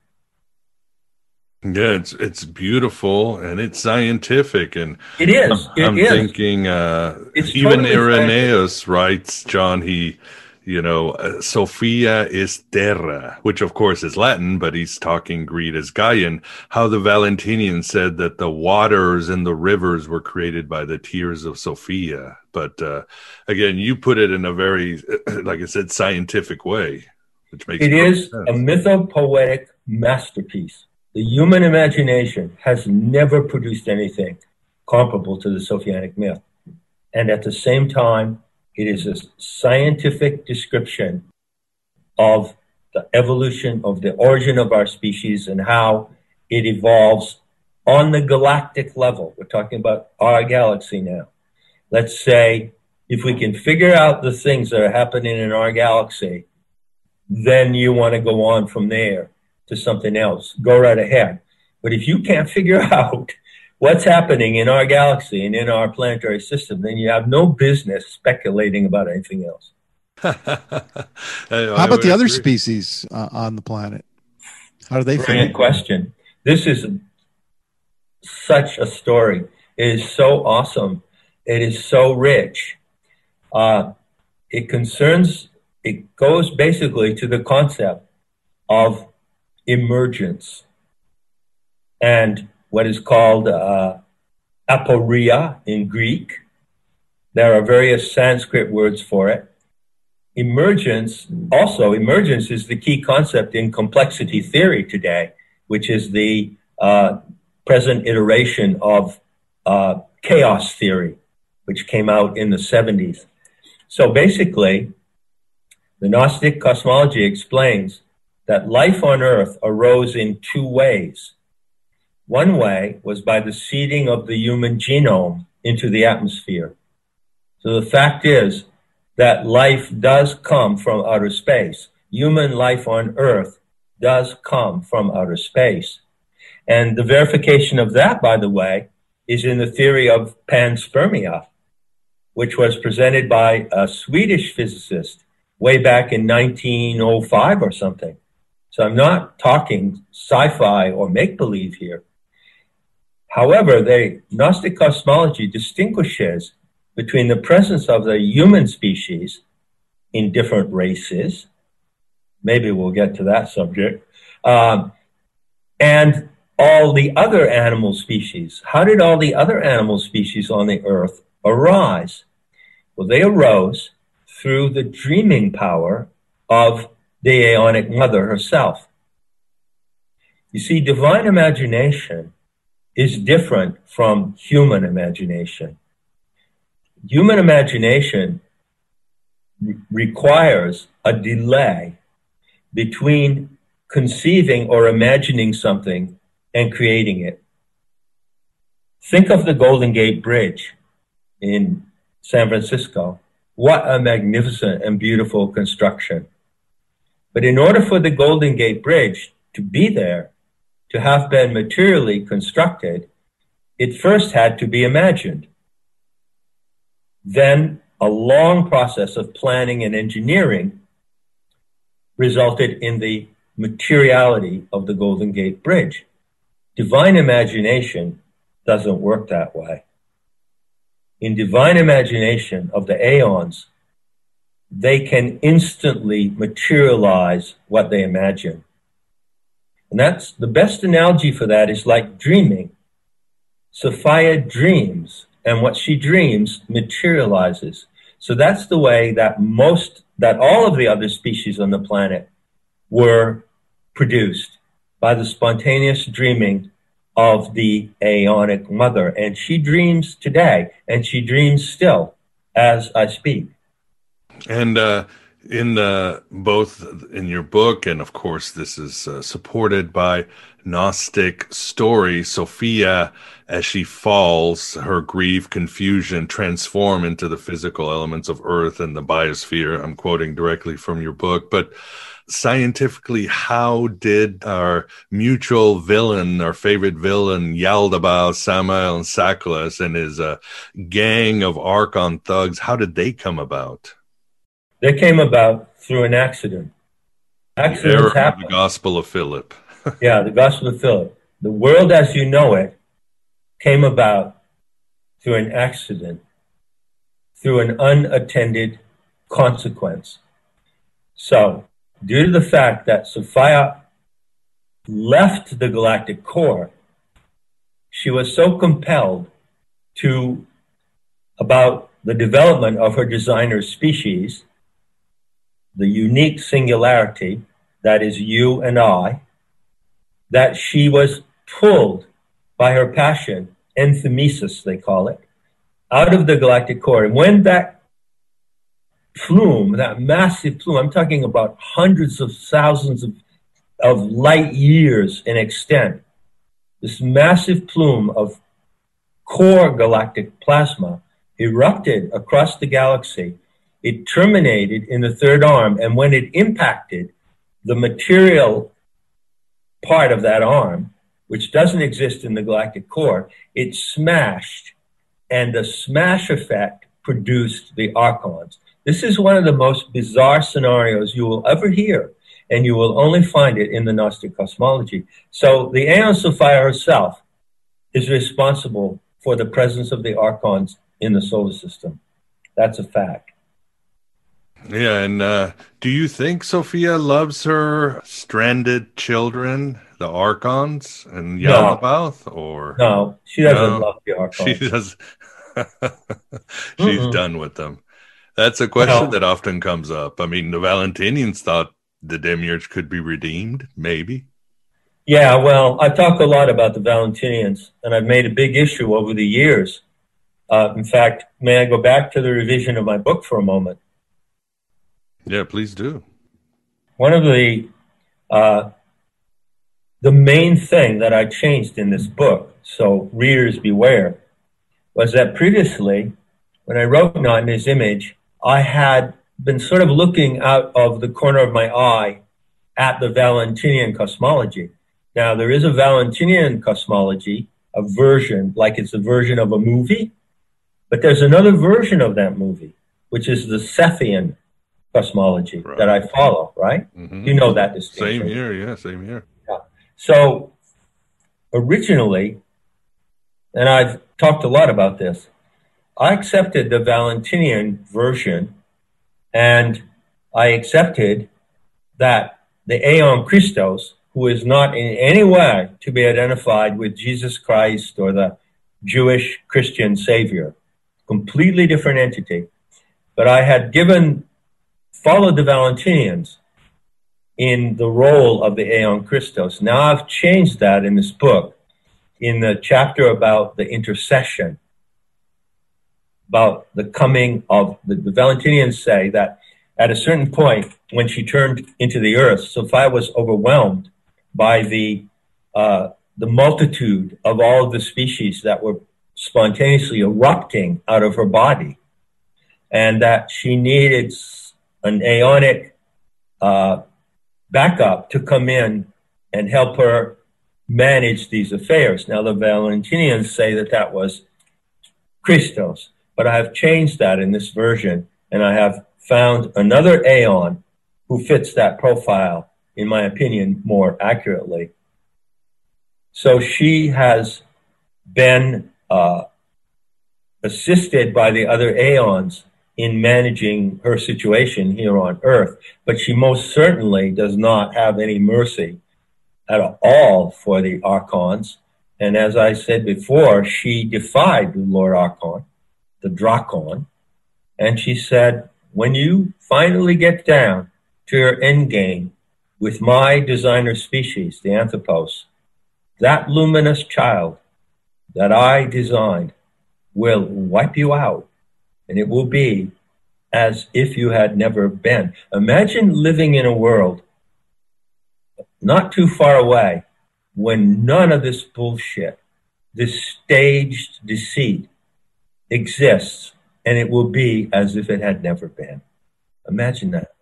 Yeah, it's it's beautiful and it's scientific and It is. I'm, It I'm is. thinking uh, even totally Irenaeus writes, John. He, you know, uh, Sophia is terra, which of course is Latin, but he's talking Greek as Gaian. How the Valentinian said that the waters and the rivers were created by the tears of Sophia. But uh, again, you put it in a very, [CLEARS THROAT] like I said, scientific way, which makes It perfect sense. a mythopoetic masterpiece. The human imagination has never produced anything comparable to the Sophianic myth. And at the same time, it is a scientific description of the evolution of the origin of our species and how it evolves on the galactic level. We're talking about our galaxy now. Let's say if we can figure out the things that are happening in our galaxy, then you want to go on from there to something else. Go right ahead. But if you can't figure [LAUGHS] out what's happening in our galaxy and in our planetary system, then you have no business speculating about anything else. [LAUGHS] How about the other species uh, on the planet? How do they fit Brilliant in? question. This is such a story. It is so awesome. It is so rich. Uh, it concerns, it goes basically to the concept of emergence and what is called uh, aporia in Greek. There are various Sanskrit words for it. Emergence, also, emergence is the key concept in complexity theory today, which is the uh, present iteration of uh, chaos theory, which came out in the 70s. So basically, the Gnostic cosmology explains that life on Earth arose in two ways. One way was by the seeding of the human genome into the atmosphere. So the fact is that life does come from outer space. Human life on Earth does come from outer space. And the verification of that, by the way, is in the theory of panspermia, which was presented by a Swedish physicist way back in 1905 or something. So I'm not talking sci fi or make believe here. However, the Gnostic cosmology distinguishes between the presence of the human species in different races. Maybe we'll get to that subject. Um, and all the other animal species. How did all the other animal species on the earth arise? Well, they arose through the dreaming power of the Aeonic Mother herself. You see, divine imagination is different from human imagination. Human imagination re- requires a delay between conceiving or imagining something and creating it. Think of the Golden Gate Bridge in San Francisco. What a magnificent and beautiful construction. But in order for the Golden Gate Bridge to be there, to have been materially constructed, it first had to be imagined. Then a long process of planning and engineering resulted in the materiality of the Golden Gate Bridge. Divine imagination doesn't work that way. In divine imagination of the aeons, they can instantly materialize what they imagine. And that's the best analogy for that is like dreaming. Sophia dreams, and what she dreams materializes. So that's the way that most, that all of the other species on the planet were produced by the spontaneous dreaming of the Aeonic Mother. And she dreams today, and she dreams still as I speak. And uh, in the both in your book, and of course, this is uh, supported by Gnostic story. Sophia, as she falls, her grief, confusion transform into the physical elements of Earth and the biosphere. I'm quoting directly from your book, but scientifically, how did our mutual villain, our favorite villain, Yaldabaoth, Samael, and Saklas, and his uh, gang of Archon thugs, how did they come about? They came about through an accident. Accidents the happen. The Gospel of Philip. [LAUGHS] yeah, the Gospel of Philip. The world as you know it came about through an accident, through an unattended consequence. So, due to the fact that Sophia left the galactic core, she was so compelled to about the development of her designer species, the unique singularity that is you and I, that she was pulled by her passion, enthymesis they call it, out of the galactic core. And when that plume, that massive plume, I'm talking about hundreds of thousands of, of light years in extent. This massive plume of core galactic plasma erupted across the galaxy. It terminated in the third arm, and when it impacted the material part of that arm, which doesn't exist in the galactic core, it smashed, and the smash effect produced the archons. This is one of the most bizarre scenarios you will ever hear, and you will only find it in the Gnostic cosmology. So the Aeon Sophia herself is responsible for the presence of the archons in the solar system. That's a fact. Yeah, and uh, do you think Sophia loves her stranded children, the Archons and Yaldabaoth, no. or no? She doesn't no, love the [LAUGHS] Archons. She does. [LAUGHS] She's Mm-mm. done with them. That's a question well, that often comes up. I mean, the Valentinians thought the demiurge could be redeemed, maybe. Yeah, well, I talk a lot about the Valentinians, and I've made a big issue over the years. Uh, in fact, may I go back to the revision of my book for a moment? Yeah, please do. One of the uh, the main thing that I changed in this book, so readers beware, was that previously, when I wrote His Image, I had been sort of looking out of the corner of my eye at the Valentinian cosmology. Now, there is a Valentinian cosmology, a version, like it's a version of a movie, but there's another version of that movie, which is the Sethian cosmology that I follow, right? Mm-hmm. You know that distinction. Same here, yeah, same here. So originally, and I've talked a lot about this, I accepted the Valentinian version and I accepted that the Aeon Christos, who is not in any way to be identified with Jesus Christ or the Jewish Christian Savior, completely different entity. But I had given, followed the Valentinians in the role of the Aeon Christos. Now I've changed that in this book, in the chapter about the intercession, about the coming of the, the Valentinians say that at a certain point, when she turned into the earth, Sophia was overwhelmed by the uh, the multitude of all of the species that were spontaneously erupting out of her body, and that she needed an aeonic uh, backup to come in and help her manage these affairs. Now, the Valentinians say that that was Christos, but I have changed that in this version, and I have found another Aeon who fits that profile, in my opinion, more accurately. So she has been uh, assisted by the other Aeons in managing her situation here on earth, but she most certainly does not have any mercy at all for the Archons. And as I said before, she defied the Lord Archon, the Drakon, and she said, when you finally get down to your end game with my designer species, the Anthropos, that luminous child that I designed will wipe you out and it will be as if you had never been. Imagine living in a world not too far away when none of this bullshit, this staged deceit exists and it will be as if it had never been. Imagine that.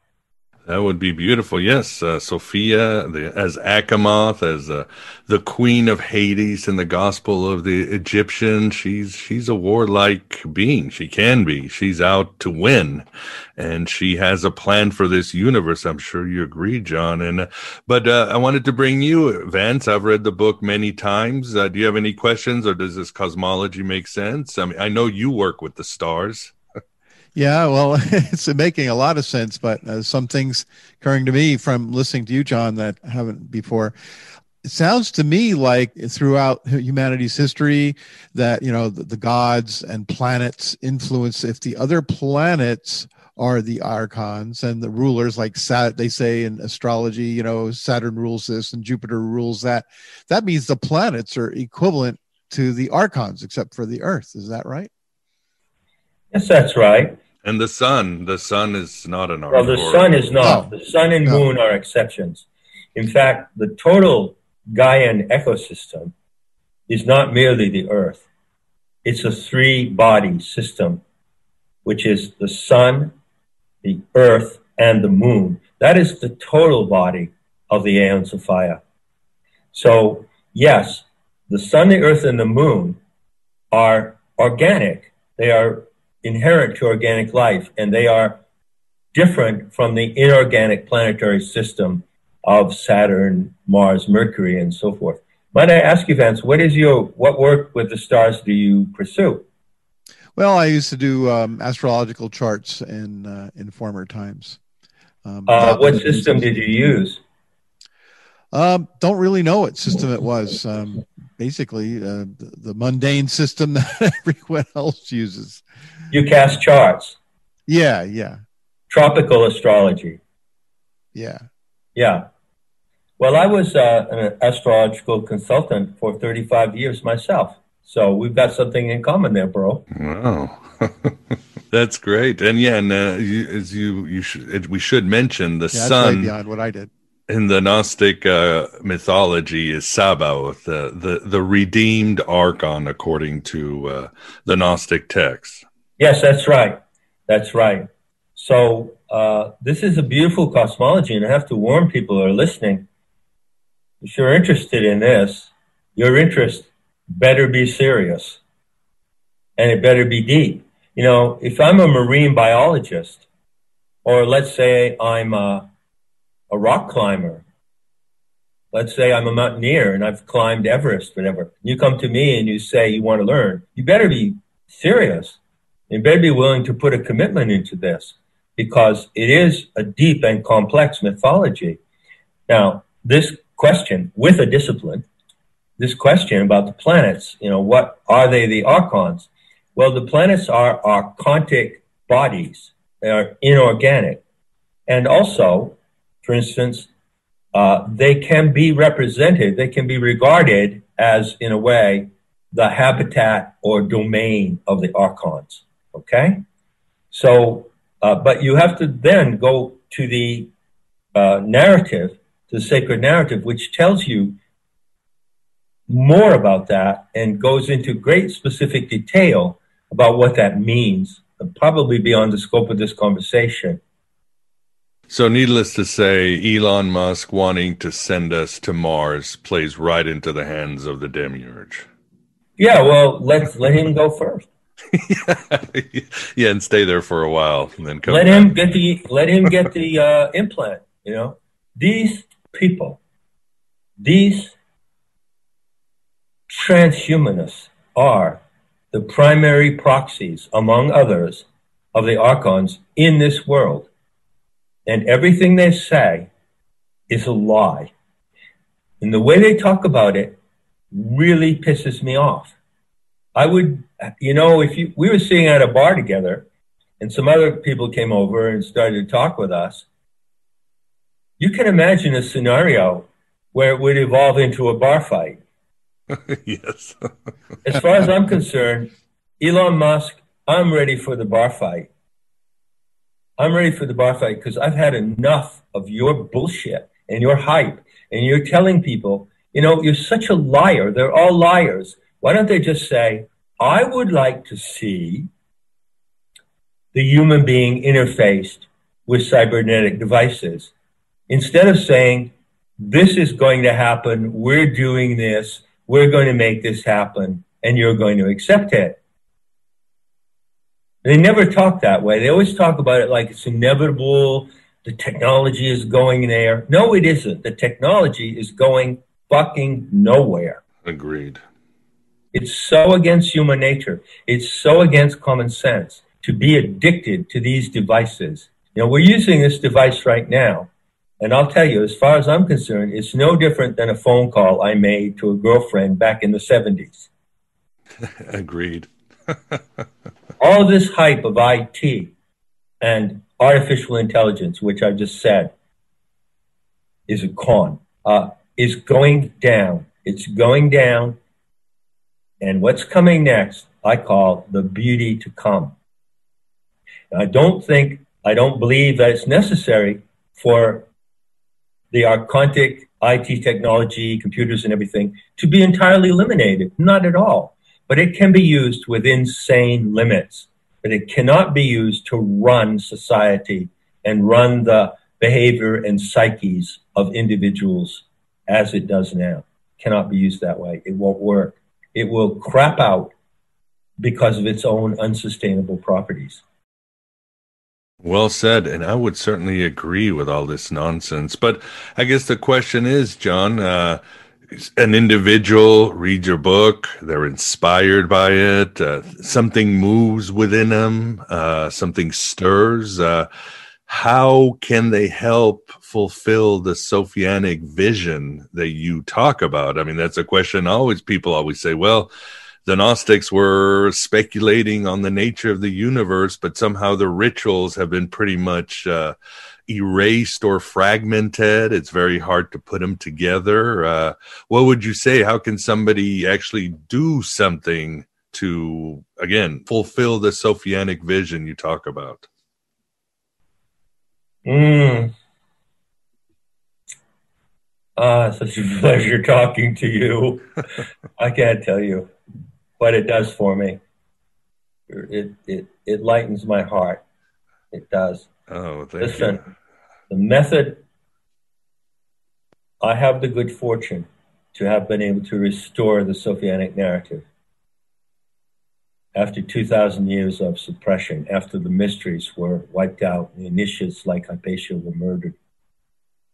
That would be beautiful. Yes, uh, Sophia the, as Achamoth, as uh, the queen of Hades in the Gospel of the Egyptian. She's she's a warlike being. She can be. She's out to win, and she has a plan for this universe. I'm sure you agree, John. And uh, but uh, I wanted to bring you, Vance. I've read the book many times. Uh, do you have any questions, or does this cosmology make sense? I mean, I know you work with the stars. Yeah, well, [LAUGHS] it's making a lot of sense, but uh, some things occurring to me from listening to you, John, that haven't before. It sounds to me like throughout humanity's history that you know the, the gods and planets influence. If the other planets are the archons and the rulers, like Sat, they say in astrology, you know, Saturn rules this and Jupiter rules that. That means the planets are equivalent to the archons, except for the Earth. Is that right? Yes, that's right. And the sun, the sun is not an Well, the sun is not. The sun and moon are exceptions. In fact, the total Gaian ecosystem is not merely the earth. It's a three body system, which is the sun, the earth, and the moon. That is the total body of the Aeon Sophia. So, yes, the sun, the earth, and the moon are organic. They are inherent to organic life, and they are different from the inorganic planetary system of Saturn, Mars, Mercury, and so forth. Might I ask you, Vance, what is your what work with the stars do you pursue? Well, I used to do um, astrological charts in uh, in former times. Um, uh, what system did you use? Um, don't really know what system it was. Um, basically, uh, the, the, mundane system [LAUGHS] that everyone else uses. You cast charts. Yeah, yeah. Tropical astrology. Yeah. Yeah. Well, I was uh, an astrological consultant for 35 years myself. So we've got something in common there, bro. Wow. [LAUGHS] That's great. And yeah, and uh, you, as you, you should, we should mention the yeah, sun. beyond what I did in the Gnostic uh, mythology is Sabaoth, the, the the redeemed archon, according to uh, the Gnostic text. Yes, that's right. That's right. So uh, this is a beautiful cosmology, and I have to warn people who are listening: if you're interested in this, your interest better be serious, and it better be deep. You know, if I'm a marine biologist Or let's say I'm a, a rock climber. Let's say I'm a mountaineer and I've climbed Everest, whatever. You come to me and you say you want to learn. You better be serious. You better be willing to put a commitment into this because it is a deep and complex mythology. Now, this question with a discipline, this question about the planets, you know, what are they the archons? Well, the planets are archontic bodies. They are inorganic. And also, for instance, uh, they can be represented, they can be regarded as, in a way, the habitat or domain of the archons. Okay? So, uh, but you have to then go to the uh, narrative, the sacred narrative, which tells you more about that and goes into great specific detail about what that means, probably beyond the scope of this conversation. So, needless to say, Elon Musk wanting to send us to Mars plays right into the hands of the demiurge. Yeah, well, let's let him go first. [LAUGHS] yeah, and stay there for a while, and then come. Let back. him get the let him get the uh, implant. You know, these people, these transhumanists are the primary proxies, among others, of the archons in this world. And everything they say is a lie. And the way they talk about it really pisses me off. I would, you know, if you, we were sitting at a bar together and some other people came over and started to talk with us, you can imagine a scenario where it would evolve into a bar fight. [LAUGHS] yes. [LAUGHS] as far as I'm concerned, Elon Musk, I'm ready for the bar fight. I'm ready for the bar fight because I've had enough of your bullshit and your hype. And you're telling people, you know, you're such a liar. They're all liars. Why don't they just say, I would like to see the human being interfaced with cybernetic devices instead of saying, this is going to happen, we're doing this, we're going to make this happen, and you're going to accept it. They never talk that way. They always talk about it like it's inevitable. The technology is going there. No, it isn't. The technology is going fucking nowhere. Agreed. It's so against human nature. It's so against common sense to be addicted to these devices. You know, we're using this device right now. And I'll tell you, as far as I'm concerned, it's no different than a phone call I made to a girlfriend back in the 70s. [LAUGHS] Agreed. [LAUGHS] All this hype of IT and artificial intelligence, which I just said, is a con, uh, is going down. It's going down. And what's coming next, I call the beauty to come. I don't think, I don't believe that it's necessary for the archontic IT technology, computers and everything to be entirely eliminated. Not at all. But it can be used within sane limits. But it cannot be used to run society and run the behavior and psyches of individuals as it does now. Cannot be used that way. It won't work. It will crap out because of its own unsustainable properties. Well said, and I would certainly agree with all this nonsense. But I guess the question is, John, uh, an individual reads your book, they're inspired by it, uh, something moves within them, uh, something stirs. How can they help fulfill the Sophianic vision that you talk about? I mean, that's a question always people always say, well, the Gnostics were speculating on the nature of the universe, but somehow the rituals have been pretty much uh, erased or fragmented. It's very hard to put them together. Uh, what would you say? How can somebody actually do something to, again, fulfill the Sophianic vision you talk about? Mm. Ah, such a [LAUGHS] pleasure talking to you. I can't tell you what it does for me. It it it lightens my heart. It does. Oh, thank Listen, you. the method. I have the good fortune to have been able to restore the Sophianic narrative. After 2,000 years of suppression, after the mysteries were wiped out, the initiates like Hypatia were murdered.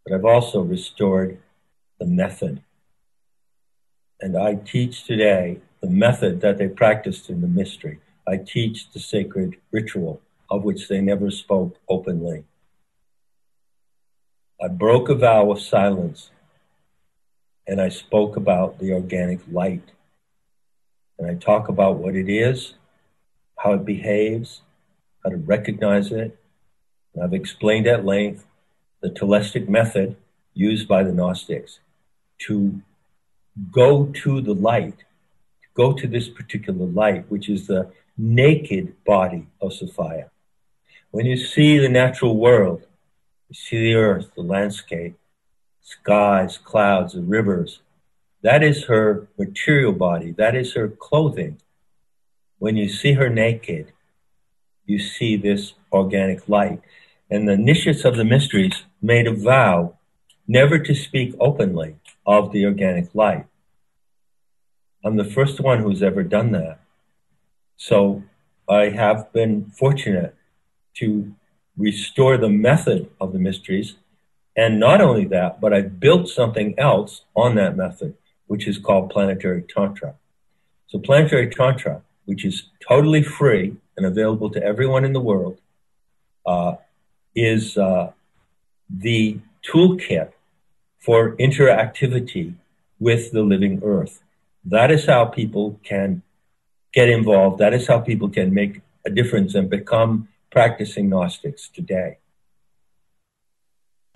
But I've also restored the method. And I teach today the method that they practiced in the mystery. I teach the sacred ritual of which they never spoke openly. I broke a vow of silence and I spoke about the organic light and I talk about what it is, how it behaves, how to recognize it. And I've explained at length the telestic method used by the Gnostics to go to the light, to go to this particular light, which is the naked body of Sophia. When you see the natural world, you see the earth, the landscape, skies, clouds, and rivers, that is her material body. That is her clothing. When you see her naked, you see this organic light. And the initiates of the mysteries made a vow never to speak openly of the organic light. I'm the first one who's ever done that. So I have been fortunate to restore the method of the mysteries. And not only that, but I've built something else on that method which is called Planetary Tantra. So, Planetary Tantra, which is totally free and available to everyone in the world, uh, is uh, the toolkit for interactivity with the living earth. That is how people can get involved. That is how people can make a difference and become practicing Gnostics today.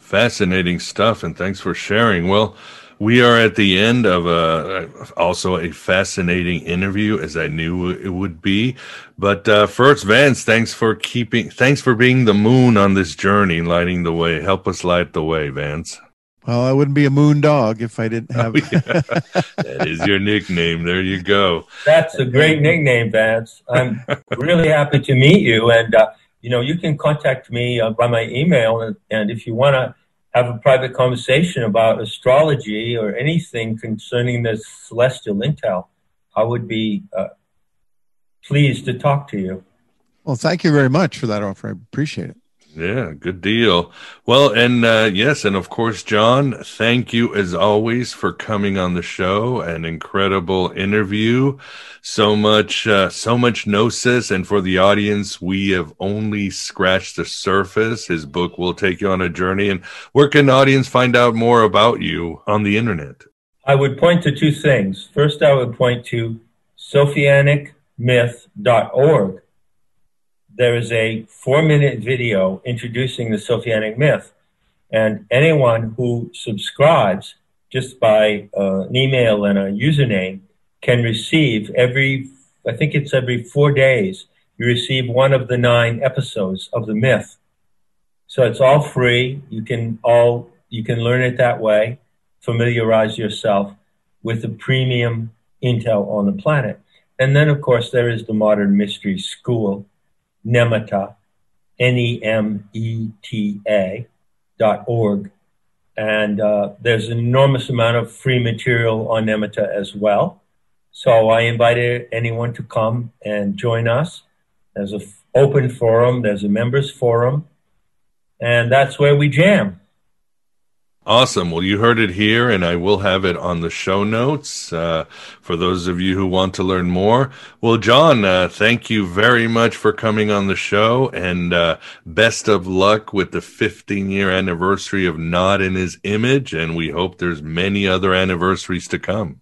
Fascinating stuff, and thanks for sharing. Well, we are at the end of a also a fascinating interview, as I knew it would be. But uh, first, Vance, thanks for keeping, thanks for being the moon on this journey, lighting the way. Help us light the way, Vance. Well, I wouldn't be a moon dog if I didn't have. Oh, yeah. [LAUGHS] that is your nickname. There you go. That's a great nickname, Vance. I'm really happy to meet you, and uh, you know you can contact me uh, by my email, and, and if you want to have a private conversation about astrology or anything concerning this celestial intel, I would be uh, pleased to talk to you. Well, thank you very much for that offer. I appreciate it. Yeah, good deal. Well, and uh, yes, and of course, John, thank you as always for coming on the show. An incredible interview. So much, uh, so much gnosis. And for the audience, we have only scratched the surface. His book will take you on a journey. And where can the audience find out more about you on the internet? I would point to two things. First, I would point to sophianicmyth.org there is a four minute video introducing the Sophianic myth. And anyone who subscribes just by uh, an email and a username can receive every, I think it's every four days, you receive one of the nine episodes of the myth. So it's all free. You can all, you can learn it that way, familiarize yourself with the premium intel on the planet. And then, of course, there is the Modern Mystery School, Nemeta, N-E-M-E-T-A dot org. And uh, there's an enormous amount of free material on Nemeta as well. So I invited anyone to come and join us. There's an open forum, there's a members forum, and that's where we jam. Awesome. Well, you heard it here, and I will have it on the show notes uh, for those of you who want to learn more. Well, John, uh, thank you very much for coming on the show, and uh, best of luck with the 15 year anniversary of Not in His Image, and we hope there's many other anniversaries to come.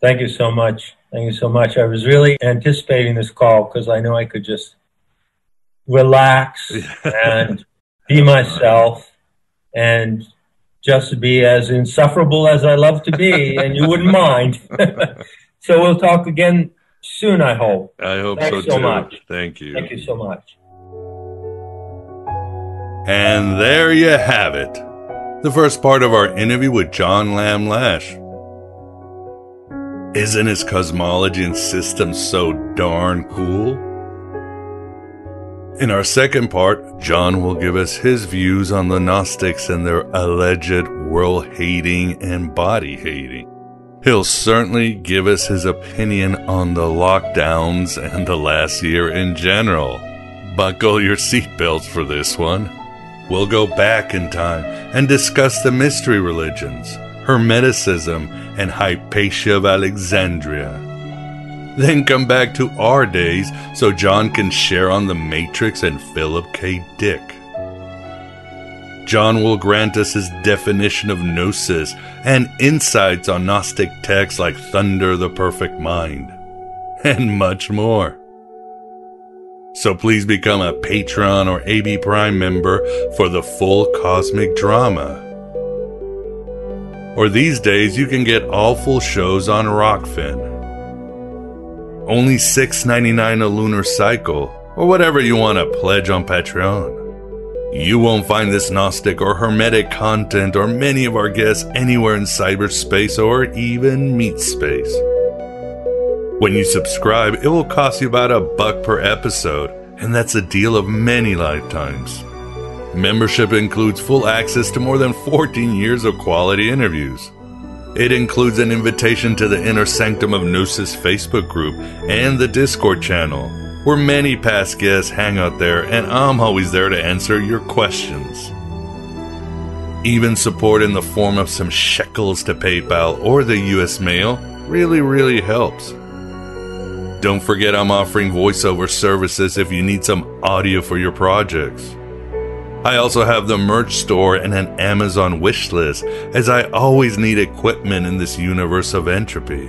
Thank you so much. Thank you so much. I was really anticipating this call because I know I could just relax [LAUGHS] and be myself and just to be as insufferable as I love to be, [LAUGHS] and you wouldn't mind. [LAUGHS] so we'll talk again soon, I hope. I hope Thanks so, so much. Thank you. Thank you so much. And there you have it. The first part of our interview with John Lamb Lash. Isn't his cosmology and system so darn cool? In our second part, John will give us his views on the Gnostics and their alleged world hating and body hating. He'll certainly give us his opinion on the lockdowns and the last year in general. Buckle your seatbelts for this one. We'll go back in time and discuss the mystery religions, Hermeticism, and Hypatia of Alexandria. Then come back to our days so John can share on the Matrix and Philip K. Dick. John will grant us his definition of gnosis and insights on Gnostic texts like Thunder the Perfect Mind, [LAUGHS] and much more. So please become a Patreon or AB Prime member for the full cosmic drama. Or these days, you can get all full shows on Rokfin. Only $6.99 a lunar cycle, or whatever you want to pledge on Patreon. You won't find this Gnostic or Hermetic content or many of our guests anywhere in cyberspace or even meat space. When you subscribe, it will cost you about a buck per episode, and that's a deal of many lifetimes. Membership includes full access to more than 14 years of quality interviews. It includes an invitation to the Inner Sanctum of Gnosis Facebook group and the Discord channel, where many past guests hang out there, and I'm always there to answer your questions. Even support in the form of some shekels to PayPal or the US mail really, really helps. Don't forget I'm offering voiceover services if you need some audio for your projects. I also have the merch store and an Amazon wish list, as I always need equipment in this universe of entropy.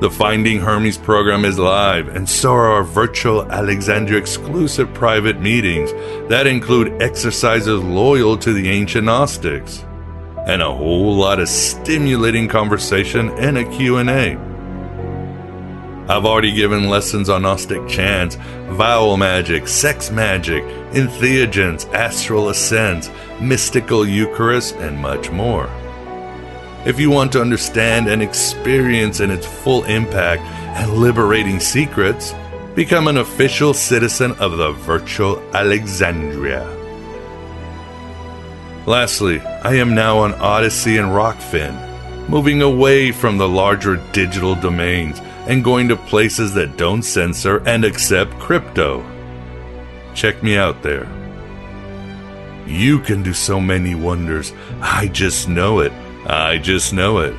The Finding Hermes program is live, and so are our virtual Alexandria exclusive private meetings that include exercises loyal to the ancient Gnostics, and a whole lot of stimulating conversation and a Q&A. I've already given lessons on Gnostic chants, vowel magic, sex magic, entheogens, astral ascents, mystical Eucharist, and much more. If you want to understand and experience in its full impact and liberating secrets, become an official citizen of the virtual Alexandria. Lastly, I am now on Odysee and Rokfin, moving away from the larger digital domains and going to places that don't censor and accept crypto. Check me out there. You can do so many wonders. I just know it. I just know it.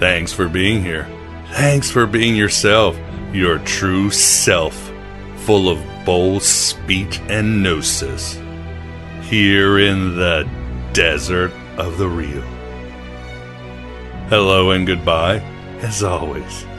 Thanks for being here. Thanks for being yourself, your true self, full of bold speech and gnosis. Here in the desert of the real. Hello and goodbye, as always.